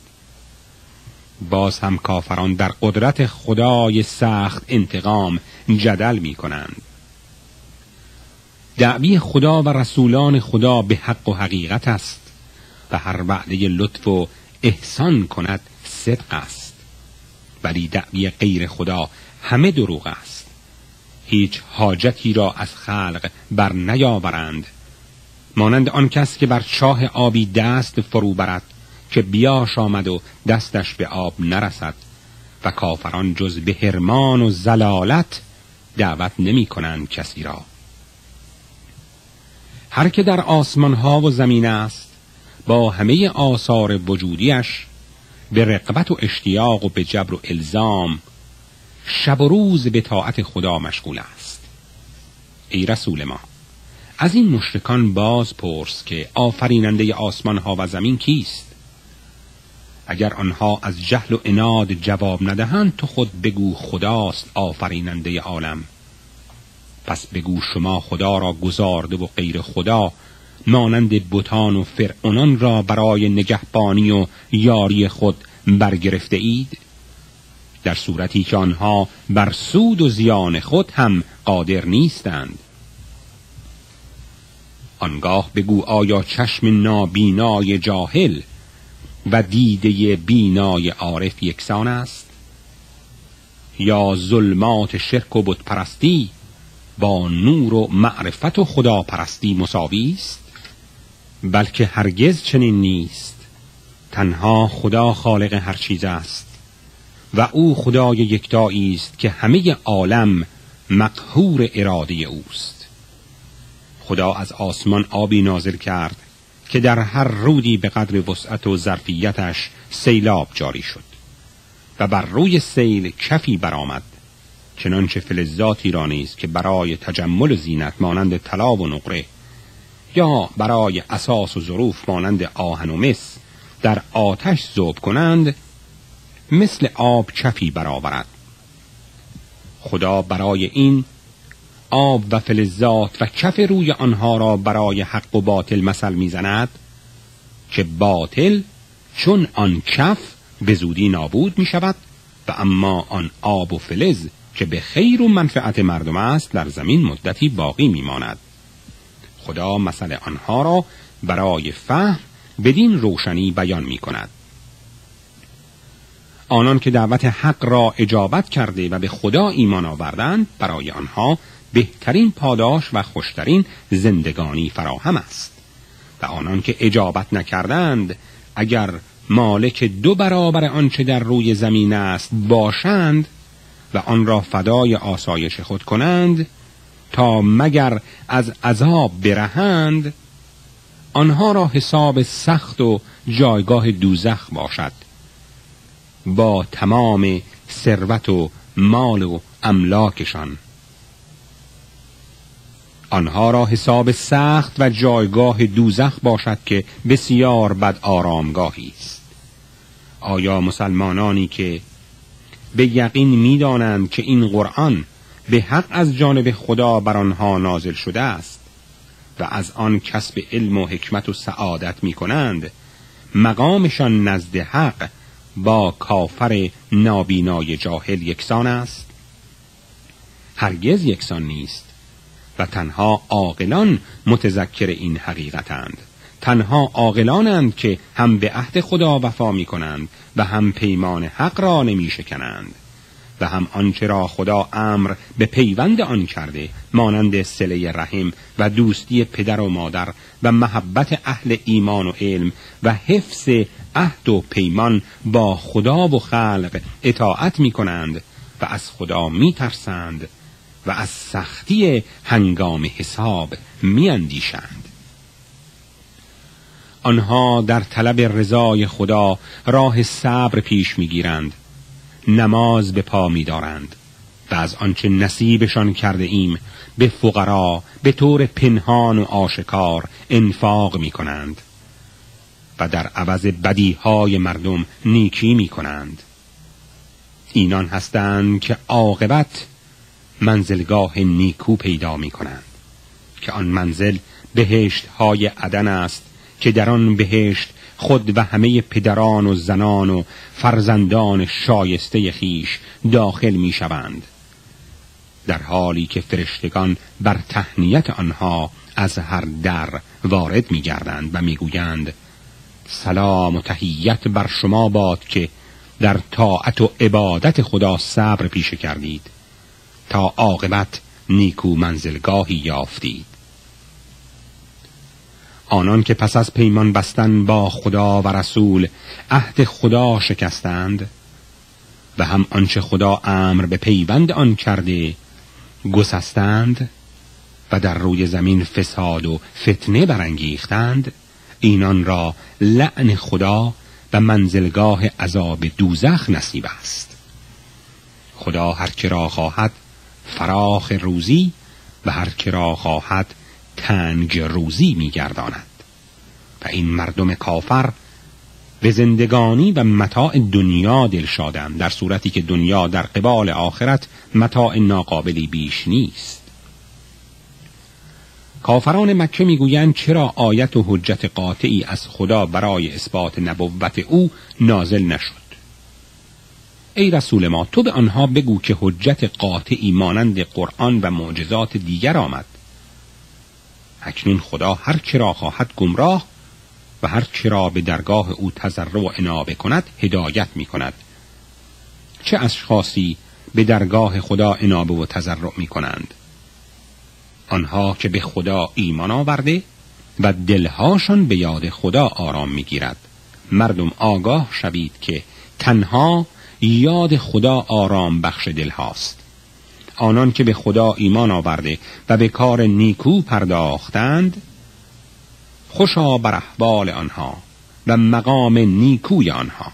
Speaker 1: باز هم کافران در قدرت خدای سخت انتقام جدل می کنند دعوی خدا و رسولان خدا به حق و حقیقت است و هر وعده لطف و احسان کند صدق است. ولی دعوی غیر خدا همه دروغ است. هیچ حاجتی را از خلق بر نیاورند. مانند آن کس که بر چاه آبی دست فرو برد که بیاش آمد و دستش به آب نرسد. و کافران جز به هرمان و زلالت دعوت نمی کنند کسی را. هر که در آسمان ها و زمین است با همه آثار وجودیش به رقبت و اشتیاق و به جبر و الزام شب و روز به طاعت خدا مشغول است. ای رسول ما از این مشرکان باز پرس که آفریننده آسمان ها و زمین کیست؟ اگر آنها از جهل و اناد جواب ندهند تو خود بگو خداست آفریننده عالم. پس بگو شما خدا را گذارده و غیر خدا مانند بوتان و فرعونان را برای نگهبانی و یاری خود برگرفته اید؟ در صورتی که آنها بر سود و زیان خود هم قادر نیستند. آنگاه بگو آیا چشم نابینای جاهل و دیده بینای عارف یکسان است؟ یا ظلمات شرک و بتپرستی با نور و معرفت و خداپرستی مساوی است؟ بلکه هرگز چنین نیست. تنها خدا خالق هر چیز است و او خدای یکتایی است که همه عالم مقهور اراده اوست. خدا از آسمان آبی نازل کرد که در هر رودی به قدر وسعت و ظرفیتش سیلاب جاری شد و بر روی سیل کفی برآمد. چنانچه فلزاتی را نیز که برای تجمل زینت مانند طلا و نقره یا برای اساس و ظروف مانند آهن و مس در آتش ذوب کنند مثل آب کفی برآورد. خدا برای این آب و فلزات و کف روی آنها را برای حق و باطل مثل می‌زند که باطل چون آن کف به زودی نابود می شود و اما آن آب و فلز که به خیر و منفعت مردم است در زمین مدتی باقی میماند. خدا مثل آنها را برای فهم بدین روشنی بیان می کند آنان که دعوت حق را اجابت کرده و به خدا ایمان آوردند برای آنها بهترین پاداش و خوشترین زندگانی فراهم است. و آنان که اجابت نکردند اگر مالک دو برابر آنچه در روی زمین است باشند و آن را فدای آسایش خود کنند تا مگر از عذاب برهند آنها را حساب سخت و جایگاه دوزخ باشد. با تمام ثروت و مال و املاکشان. آنها را حساب سخت و جایگاه دوزخ باشد که بسیار بد آرامگاهی است. آیا مسلمانانی که به یقین می‌دانند که این قرآن به حق از جانب خدا بر آنها نازل شده است و از آن کسب علم و حکمت و سعادت می کنند مقامشان نزد حق با کافر نابینای جاهل یکسان است. هرگز یکسان نیست و تنها عاقلان متذکر این حقیقتند. تنها عاقلانند که هم به عهد خدا وفا می کنند و هم پیمان حق را نمی شکنند و هم آنچه را خدا امر به پیوند آن کرده مانند سله رحم و دوستی پدر و مادر و محبت اهل ایمان و علم و حفظ عهد و پیمان با خدا و خلق اطاعت می کنند و از خدا می ترسند و از سختی هنگام حساب می اندیشند. آنها در طلب رضای خدا راه صبر پیش می‌گیرند نماز به پا میدارند و از آنچه نصیبشان کرده ایم به فقرا به طور پنهان و آشکار انفاق می کنند و در عوض بدیهای مردم نیکی می کنند اینان هستند که عاقبت منزلگاه نیکو پیدا می کنند که آن منزل بهشت های عدن است که در آن بهشت خود و همه پدران و زنان و فرزندان شایسته خیش داخل می شوند در حالی که فرشتگان بر تهنیت آنها از هر در وارد می گردند و می گویند سلام و تهیت بر شما باد که در طاعت و عبادت خدا صبر پیشه کردید. تا عاقبت نیکو منزلگاهی یافتید. آنان که پس از پیمان بستن با خدا و رسول عهد خدا شکستند و هم آنچه خدا امر به پیوند آن کرده گسستند و در روی زمین فساد و فتنه برانگیختند اینان را لعن خدا و منزلگاه عذاب دوزخ نصیب است. خدا هر را خواهد فراخ روزی و هر را خواهد تنگ روزی میگرداند. و این مردم کافر به زندگانی و متاع دنیا دل شادند در صورتی که دنیا در قبال آخرت متاع ناقابلی بیش نیست. کافران مکه می‌گویند چرا آیت و حجت قاطعی از خدا برای اثبات نبوت او نازل نشد؟ ای رسول ما تو به آنها بگو که حجت قاطعی مانند قرآن و معجزات دیگر آمد. اکنون خدا هر را خواهد گمراه و هر را به درگاه او تضرع و انابه کند هدایت می کند چه اشخاصی به درگاه خدا انابه و تضرع می کنند آنها که به خدا ایمان آورده و دلهاشان به یاد خدا آرام می گیرد مردم آگاه شوید که تنها یاد خدا آرام بخش دل هاست آنان که به خدا ایمان آورده و به کار نیکو پرداختند خوشا بر احوال آنها و مقام نیکوی آنها.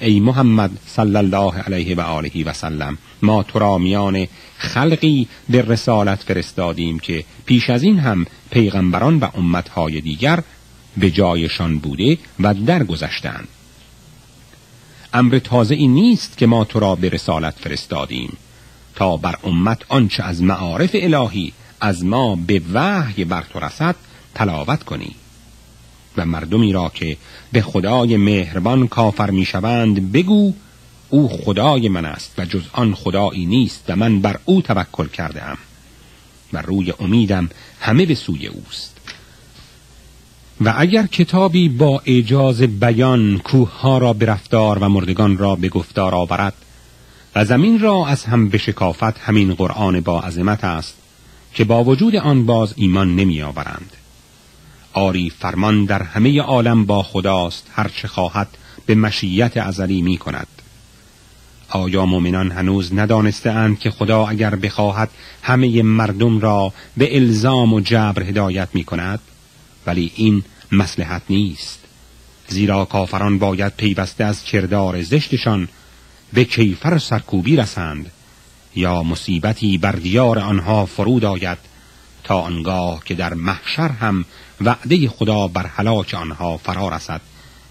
Speaker 1: ای محمد صلی الله علیه و آله و سلم ما تو را میان خلقی به رسالت فرستادیم که پیش از این هم پیغمبران و امتهای دیگر به جایشان بوده و درگذشتند. امر تازه ای نیست که ما تو را به رسالت فرستادیم. تا بر امت آنچه از معارف الهی از ما به وحی بر تو رسد تلاوت کنی. و مردمی را که به خدای مهربان کافر می‌شوند بگو او خدای من است و جز آن خدایی نیست و من بر او توکل کرده ام و روی امیدم همه به سوی اوست. و اگر کتابی با اجاز بیان کوه ها را به رفتار و مردگان را به گفتار آورد و زمین را از هم بشکافت همین قرآن با عظمت است که با وجود آن باز ایمان نمی آورند آری فرمان در همه عالم با خداست هر چه خواهد به مشیت ازلی می کند آیا مؤمنان هنوز ندانسته که خدا اگر بخواهد همه مردم را به الزام و جبر هدایت می کند ولی این مسلحت نیست. زیرا کافران باید پیوسته از کردار زشتشان به کیفر سرکوبی رسند یا مصیبتی بر دیار آنها فرود آید تا آنگاه که در محشر هم وعده خدا بر هلاک آنها فرا رسد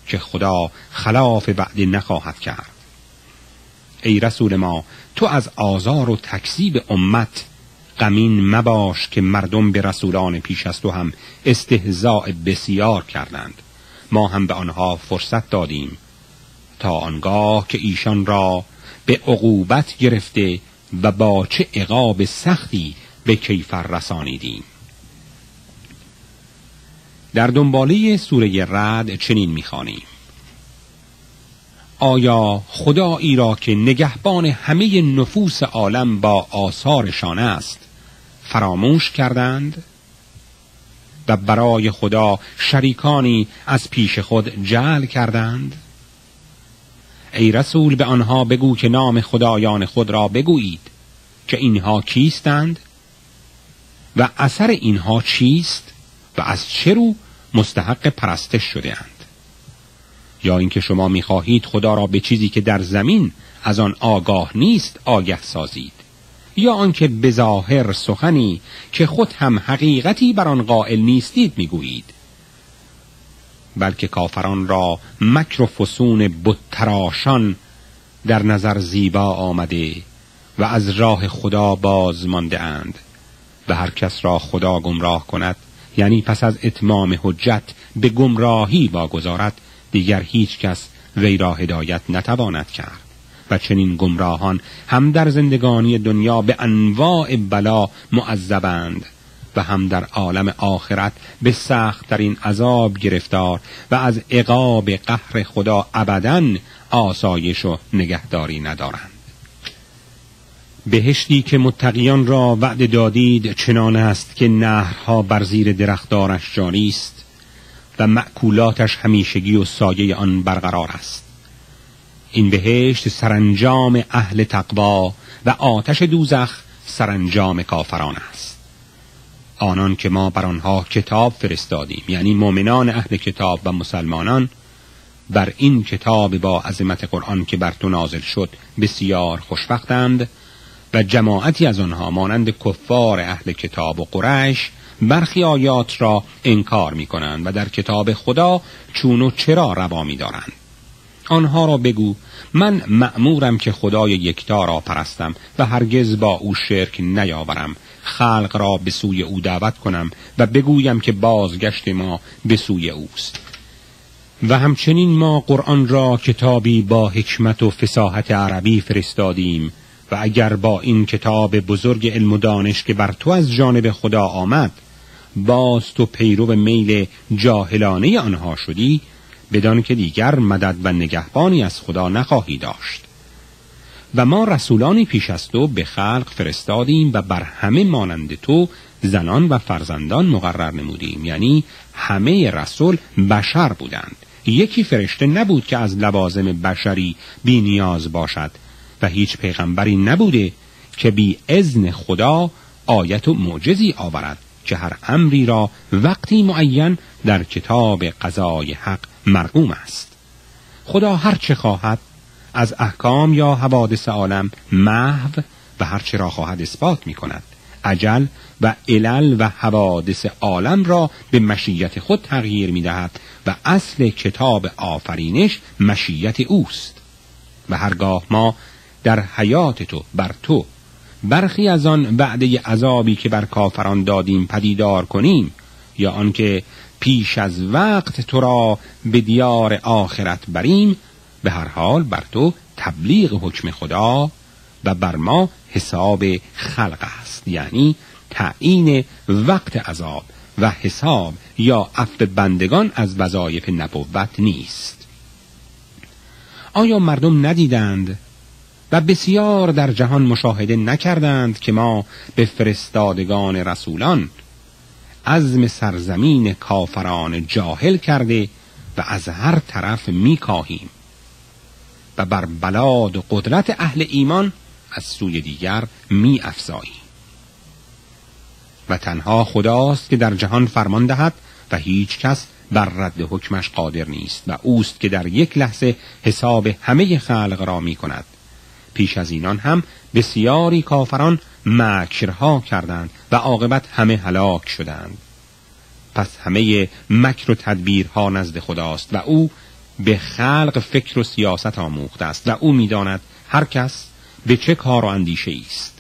Speaker 1: که خدا خلاف وعده نخواهد کرد. ای رسول ما تو از آزار و تکذیب امت غمین مباش که مردم به رسولان پیش از تو هم استهزاء بسیار کردند. ما هم به آنها فرصت دادیم تا آنگاه که ایشان را به عقوبت گرفته و با چه عقاب سختی به کیفر رسانیدیم. در دنباله سوره رد چنین می‌خوانیم. آیا خدایی را که نگهبان همه نفوس عالم با آثارشان است فراموش کردند؟ و برای خدا شریکانی از پیش خود جعل کردند؟ ای رسول به آنها بگو که نام خدایان خود را بگویید که اینها کیستند و اثر اینها چیست و از چه رو مستحق پرستش شده اند. یا اینکه شما می‌خواهید خدا را به چیزی که در زمین از آن آگاه نیست آگه سازید یا آنکه بظاهر سخنی که خود هم حقیقتی بر آن قائل نیستید می‌گویید. بلکه کافران را مکر و فسون بتراشان در نظر زیبا آمده و از راه خدا باز مانده اند و هر کس را خدا گمراه کند یعنی پس از اتمام حجت به گمراهی واگذارد دیگر هیچ کس وی را هدایت نتواند کرد و چنین گمراهان هم در زندگانی دنیا به انواع بلا معذبند. و هم در عالم آخرت به سخت در این عذاب گرفتار و از عقاب قهر خدا ابدا آسایش و نگهداری ندارند. بهشتی که متقیان را وعده دادید چنان است که نهرها بر زیر درختارش جاری است و معکولاتش همیشگی و سایه آن برقرار است. این بهشت سرانجام اهل تقوا و آتش دوزخ سرانجام کافران است. آنان که ما بر آنها کتاب فرستادیم یعنی مؤمنان اهل کتاب و مسلمانان بر این کتاب با عظمت قرآن که بر تو نازل شد بسیار خوشبختند و جماعتی از آنها مانند کفار اهل کتاب و قریش برخی آیات را انکار می کنند و در کتاب خدا چون و چرا روا می دارند. آنها را بگو من مأمورم که خدای یکتا را پرستم و هرگز با او شرک نیاورم خلق را به سوی او دعوت کنم و بگویم که بازگشت ما به سوی اوست. و همچنین ما قرآن را کتابی با حکمت و فساحت عربی فرستادیم و اگر با این کتاب بزرگ علم و دانش که بر تو از جانب خدا آمد باز تو پیرو میل جاهلانه آنها شدی بدان که دیگر مدد و نگهبانی از خدا نخواهی داشت. و ما رسولانی پیش از تو به خلق فرستادیم و بر همه مانند تو زنان و فرزندان مقرر نمودیم. یعنی همه رسول بشر بودند. یکی فرشته نبود که از لوازم بشری بی نیاز باشد و هیچ پیغمبری نبوده که بی اذن خدا آیت و معجزی آورد که هر امری را وقتی معین در کتاب قضای حق مرقوم است. خدا هر چه خواهد از احکام یا حوادث عالم محو و هر چه را خواهد اثبات می کند عجل و علل و حوادث عالم را به مشیت خود تغییر می دهد و اصل کتاب آفرینش مشیت اوست. و هرگاه ما در حیات تو بر تو برخی از آن وعده عذابی که بر کافران دادیم پدیدار کنیم یا آنکه پیش از وقت تو را به دیار آخرت بریم به هر حال بر تو تبلیغ حکم خدا و بر ما حساب خلق است یعنی تعیین وقت عذاب و حساب یا عفو بندگان از وظایف نبوت نیست. آیا مردم ندیدند و بسیار در جهان مشاهده نکردند که ما به فرستادگان رسولان عزم سرزمین کافران جاهل کرده و از هر طرف میکاهیم؟ و بر بلاد و قدرت اهل ایمان از سوی دیگر می افزاییم و تنها خداست که در جهان فرمان دهد و هیچ کس بر رد حکمش قادر نیست و اوست که در یک لحظه حساب همه خلق را می کند. پیش از اینان هم بسیاری کافران مکرها کردند و عاقبت همه هلاک شدند. پس همه مکر و تدبیرها نزد خداست و او به خلق فکر و سیاست آموخته است و او می‌داند هر کس به چه کار و اندیشه است.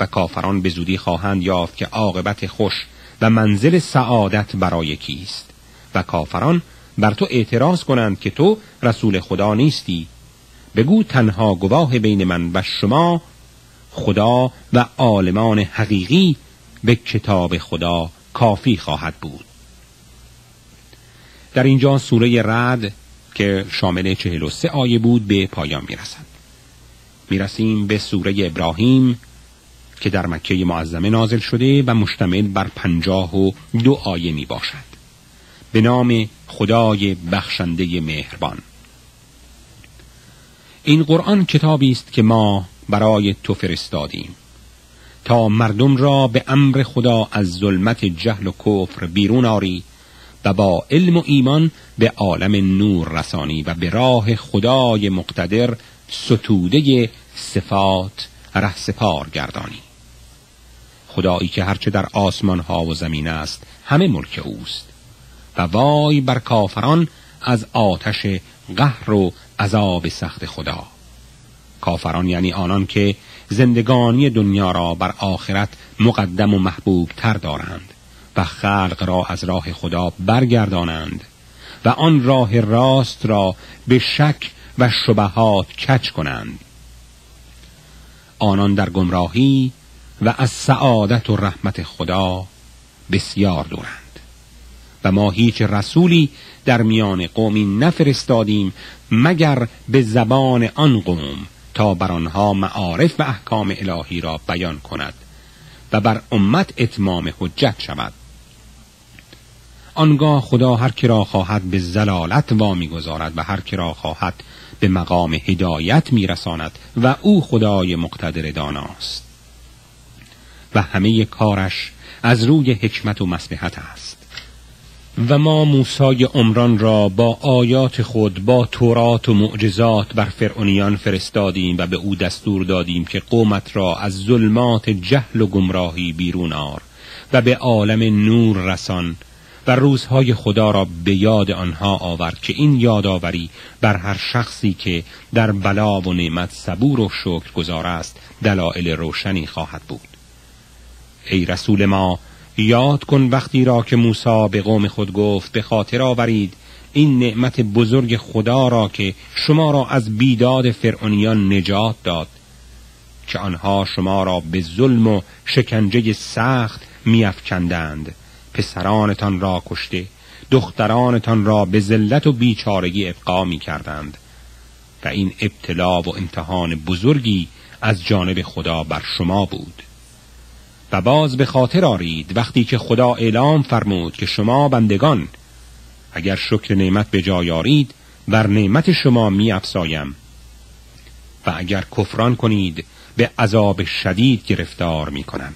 Speaker 1: و کافران به زودی خواهند یافت که عاقبت خوش و منزل سعادت برای کیست و کافران بر تو اعتراض کنند که تو رسول خدا نیستی. بگو تنها گواه بین من و شما خدا و عالمان حقیقی به کتاب خدا کافی خواهد بود. در اینجا سوره رد که شامل چهل و سه آیه بود به پایان می‌رسد. می‌رسیم به سوره ابراهیم که در مکه معظمه نازل شده و مشتمل بر پنجاه و دو آیه می باشد به نام خدای بخشنده مهربان. این قرآن کتابی است که ما برای تو فرستادیم تا مردم را به امر خدا از ظلمت جهل و کفر بیرون آری و با علم و ایمان به عالم نور رسانی و به راه خدای مقتدر ستوده صفات رهسپار گردانی. خدایی که هرچه در آسمان ها و زمین است همه ملک اوست. و وای بر کافران از آتش قهر و عذاب سخت خدا. کافران یعنی آنان که زندگانی دنیا را بر آخرت مقدم و محبوب تر دارند. و خلق را از راه خدا برگردانند و آن راه راست را به شک و شبهات کچ کنند. آنان در گمراهی و از سعادت و رحمت خدا بسیار دورند و ما هیچ رسولی در میان قومی نفرستادیم مگر به زبان آن قوم تا بر آنها معارف و احکام الهی را بیان کند و بر امت اتمام حجت شود. آنگاه خدا هر که را خواهد به زلالت وامی گذارد و هر که را خواهد به مقام هدایت میرساند و او خدای مقتدر داناست. و همه کارش از روی حکمت و مسلحت است. و ما موسای عمران را با آیات خود با تورات و معجزات بر فرعونیان فرستادیم و به او دستور دادیم که قومت را از ظلمات جهل و گمراهی بیرون آر و به عالم نور رسان و روزهای خدا را به یاد آنها آورد که این یادآوری بر هر شخصی که در بلا و نعمت صبور و شکر گذار است دلایل روشنی خواهد بود. ای رسول ما یاد کن وقتی را که موسی به قوم خود گفت به خاطر آورید این نعمت بزرگ خدا را که شما را از بیداد فرعونیان نجات داد که آنها شما را به ظلم و شکنجه سخت میافکندند. پسرانتان را کشته دخترانتان را به ذلت و بیچارگی ابقا می کردند و این ابتلا و امتحان بزرگی از جانب خدا بر شما بود. و باز به خاطر آرید وقتی که خدا اعلام فرمود که شما بندگان اگر شکر نعمت به جای آرید بر نعمت شما می افسایم و اگر کفران کنید به عذاب شدید گرفتار می کنم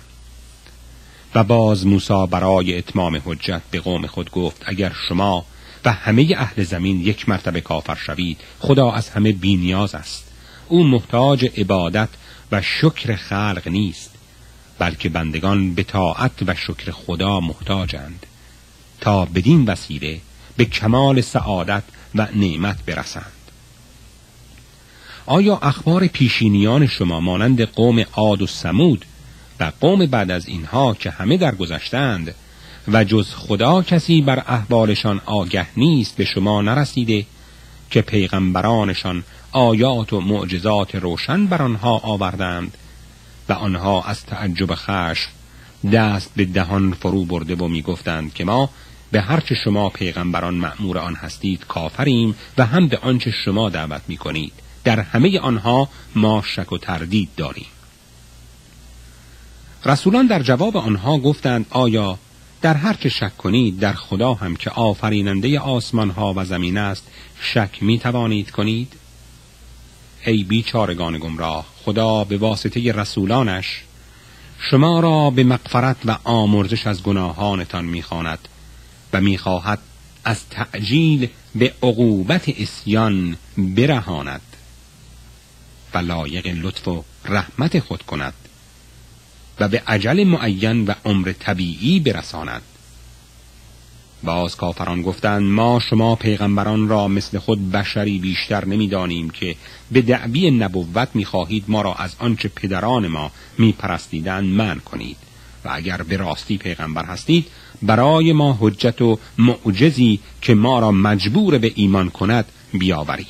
Speaker 1: باز موسی برای اتمام حجت به قوم خود گفت اگر شما و همه اهل زمین یک مرتبه کافر شوید خدا از همه بینیاز است. او محتاج عبادت و شکر خلق نیست بلکه بندگان به طاعت و شکر خدا محتاجند. تا بدین وسیله به کمال سعادت و نعمت برسند. آیا اخبار پیشینیان شما مانند قوم عاد و سمود و قوم بعد از اینها که همه در گذشتند و جز خدا کسی بر احوالشان آگه نیست به شما نرسیده که پیغمبرانشان آیات و معجزات روشن بر آنها آوردند و آنها از تعجب خشم دست به دهان فرو برده و می‌گفتند که ما به هرچه شما پیغمبران مأمور آن هستید کافریم و هم به آنچه شما دعوت می کنید در همه آنها ما شک و تردید داریم. رسولان در جواب آنها گفتند آیا در هر که شک کنید در خدا هم که آفریننده آسمان ها و زمین است شک می توانید کنید؟ ای بیچارگان گمراه خدا به واسطه رسولانش شما را به مغفرت و آمرزش از گناهانتان می‌خواند و می‌خواهد از تعجیل به عقوبت اسیان برهاند و لایق لطف و رحمت خود کند. و به عجل معین و عمر طبیعی برساند. باز کافران گفتند ما شما پیغمبران را مثل خود بشری بیشتر نمی‌دانیم که به دعوی نبوت می‌خواهید ما را از آنچه پدران ما میپرستیدند من کنید. و اگر به راستی پیغمبر هستید برای ما حجت و معجزی که ما را مجبور به ایمان کند بیاورید.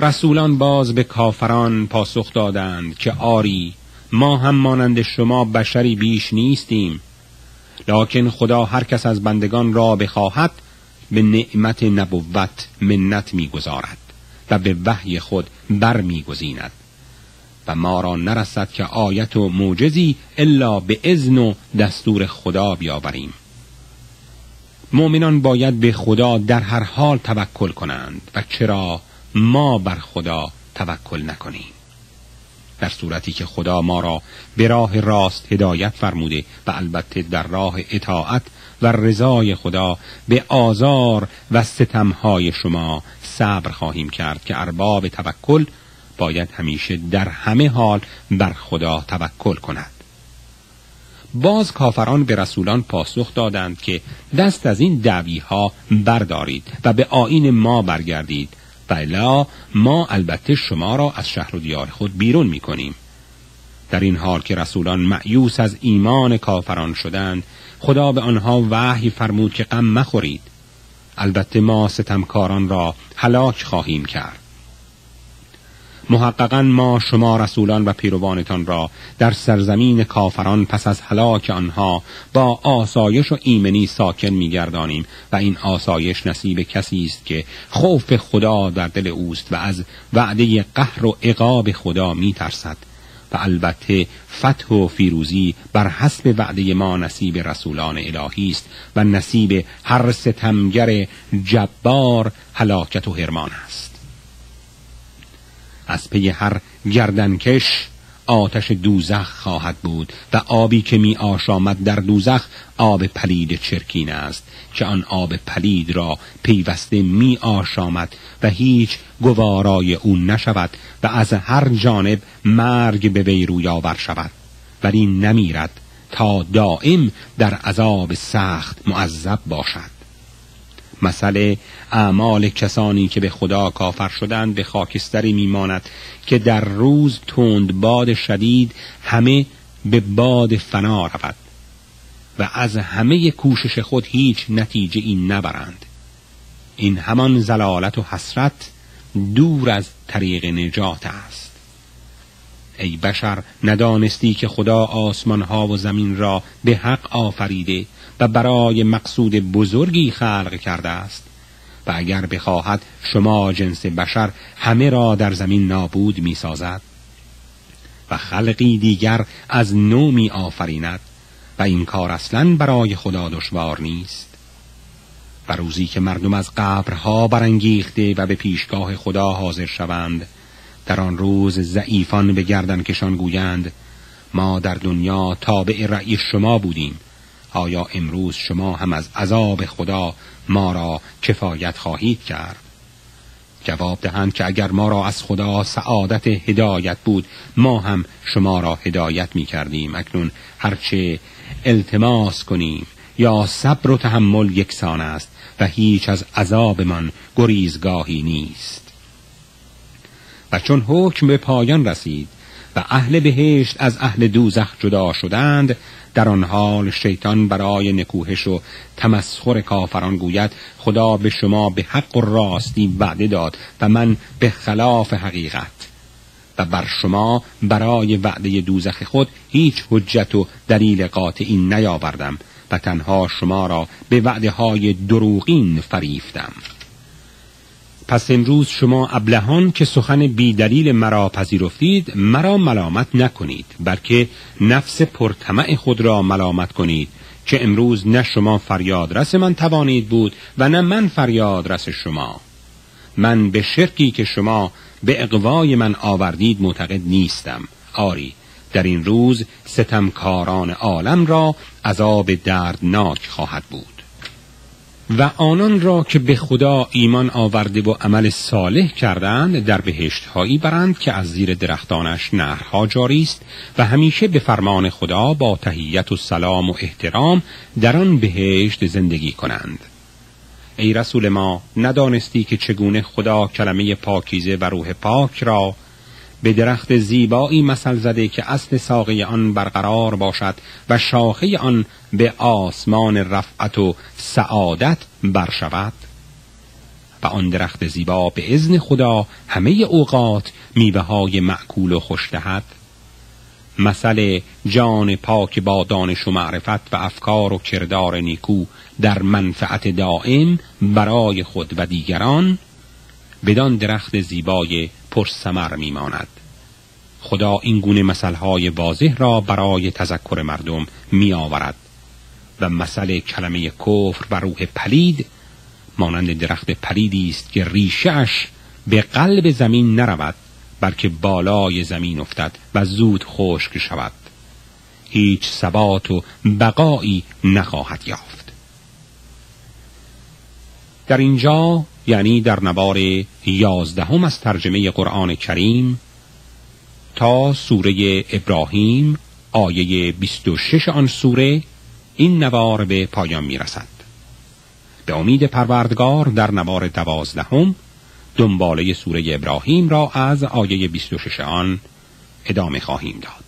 Speaker 1: رسولان باز به کافران پاسخ دادند که آری ما هم مانند شما بشری بیش نیستیم. لکن خدا هر کس از بندگان را بخواهد به نعمت نبوت منت می‌گذارد و به وحی خود بر میگزیند و ما را نرسد که آیت و موجزی الا به اذن و دستور خدا بیاوریم. مؤمنان باید به خدا در هر حال توکل کنند و چرا ما بر خدا توکل نکنیم؟ در صورتی که خدا ما را به راه راست هدایت فرموده و البته در راه اطاعت و رضای خدا به آزار و ستمهای شما صبر خواهیم کرد که ارباب توکل باید همیشه در همه حال بر خدا توکل کند. باز کافران به رسولان پاسخ دادند که دست از این دعوی ها بردارید و به آین ما برگردید و ما البته شما را از شهر و دیار خود بیرون می کنیم. در این حال که رسولان معیوس از ایمان کافران شدند خدا به آنها وحی فرمود که غم مخورید البته ما ستمکاران را هلاک خواهیم کرد محققا ما شما رسولان و پیروانتان را در سرزمین کافران پس از هلاک آنها با آسایش و ایمنی ساکن میگردانیم و این آسایش نصیب کسی است که خوف خدا در دل اوست و از وعده قهر و عقاب خدا میترسد. و البته فتح و فیروزی بر حسب وعده ما نصیب رسولان الهی است و نصیب هر ستمگر جبار هلاکت و هرمان است. از پی هر گردنکش آتش دوزخ خواهد بود و آبی که می آشامد در دوزخ آب پلید چرکین است که آن آب پلید را پیوسته می آشامد و هیچ گوارای او نشود و از هر جانب مرگ به وی رویاور شود. ولی نمیرد تا دائم در عذاب سخت معذب باشد. مسئله اعمال کسانی که به خدا کافر شدند به خاکستری میماند که در روز تند باد شدید همه به باد فنا رود و از همه کوشش خود هیچ نتیجه این نبرند. این همان زلالت و حسرت دور از طریق نجات است. ای بشر ندانستی که خدا آسمان ها و زمین را به حق آفریده و برای مقصود بزرگی خلق کرده است. و اگر بخواهد شما جنس بشر همه را در زمین نابود می سازد و خلقی دیگر از نو می آفریند و این کار اصلا برای خدا دشوار نیست. و روزی که مردم از قبرها برانگیخته و به پیشگاه خدا حاضر شوند در آن روز ضعیفان به گردن کشان گویند ما در دنیا تابع رأی شما بودیم آیا امروز شما هم از عذاب خدا ما را کفایت خواهید کرد. جواب دهند که اگر ما را از خدا سعادت هدایت بود ما هم شما را هدایت می کردیم. اکنون هرچه التماس کنیم یا صبر و تحمل یکسان است و هیچ از عذابمان گریزگاهی نیست. و چون حکم به پایان رسید و اهل بهشت از اهل دوزخ جدا شدند در آن حال شیطان برای نکوهش و تمسخر کافران گوید خدا به شما به حق و راستی وعده داد و من به خلاف حقیقت. و بر شما برای وعده دوزخ خود هیچ حجت و دلیل قاطعی نیاوردم و تنها شما را به وعده های دروغین فریفتم. پس امروز شما ابلهان که سخن بیدلیل مرا پذیرفتید مرا ملامت نکنید بلکه نفس پرطمع خود را ملامت کنید که امروز نه شما فریاد رس من توانید بود و نه من فریاد رس شما. من به شرکی که شما به اقوای من آوردید معتقد نیستم. آری در این روز ستمکاران عالم را عذاب دردناک خواهد بود. و آنان را که به خدا ایمان آورده و عمل صالح کردند در بهشت هایی برند که از زیر درختانش نهرها جاری است و همیشه به فرمان خدا با تهیت و سلام و احترام در آن بهشت زندگی کنند. ای رسول ما ندانستی که چگونه خدا کلمه پاکیزه و روح پاک را به درخت زیبایی مثل زده که اصل ساقه آن برقرار باشد و شاخه آن به آسمان رفعت و سعادت برشود و آن درخت زیبا به ازن خدا همه اوقات میوه های معکول و خوش دهد. مثل جان پاک با دانش و معرفت و افکار و کردار نیکو در منفعت دائم برای خود و دیگران بدان درخت زیبای پرسمر میماند. خدا این گونه مسئله واضح را برای تذکر مردم می آورد و مسئله کلمه کفر و روح پلید مانند درخت پلیدی است که ریشهش به قلب زمین نرود بلکه بالای زمین افتد و زود خشک شود. هیچ ثبات و بقایی نخواهد یافت. در اینجا یعنی در نوار یازدهم از ترجمه قرآن کریم تا سوره ابراهیم آیه 26 آن سوره این نوار به پایان می رسد. به امید پروردگار در نوار دوازدهم دنباله سوره ابراهیم را از آیه 26 آن ادامه خواهیم داد.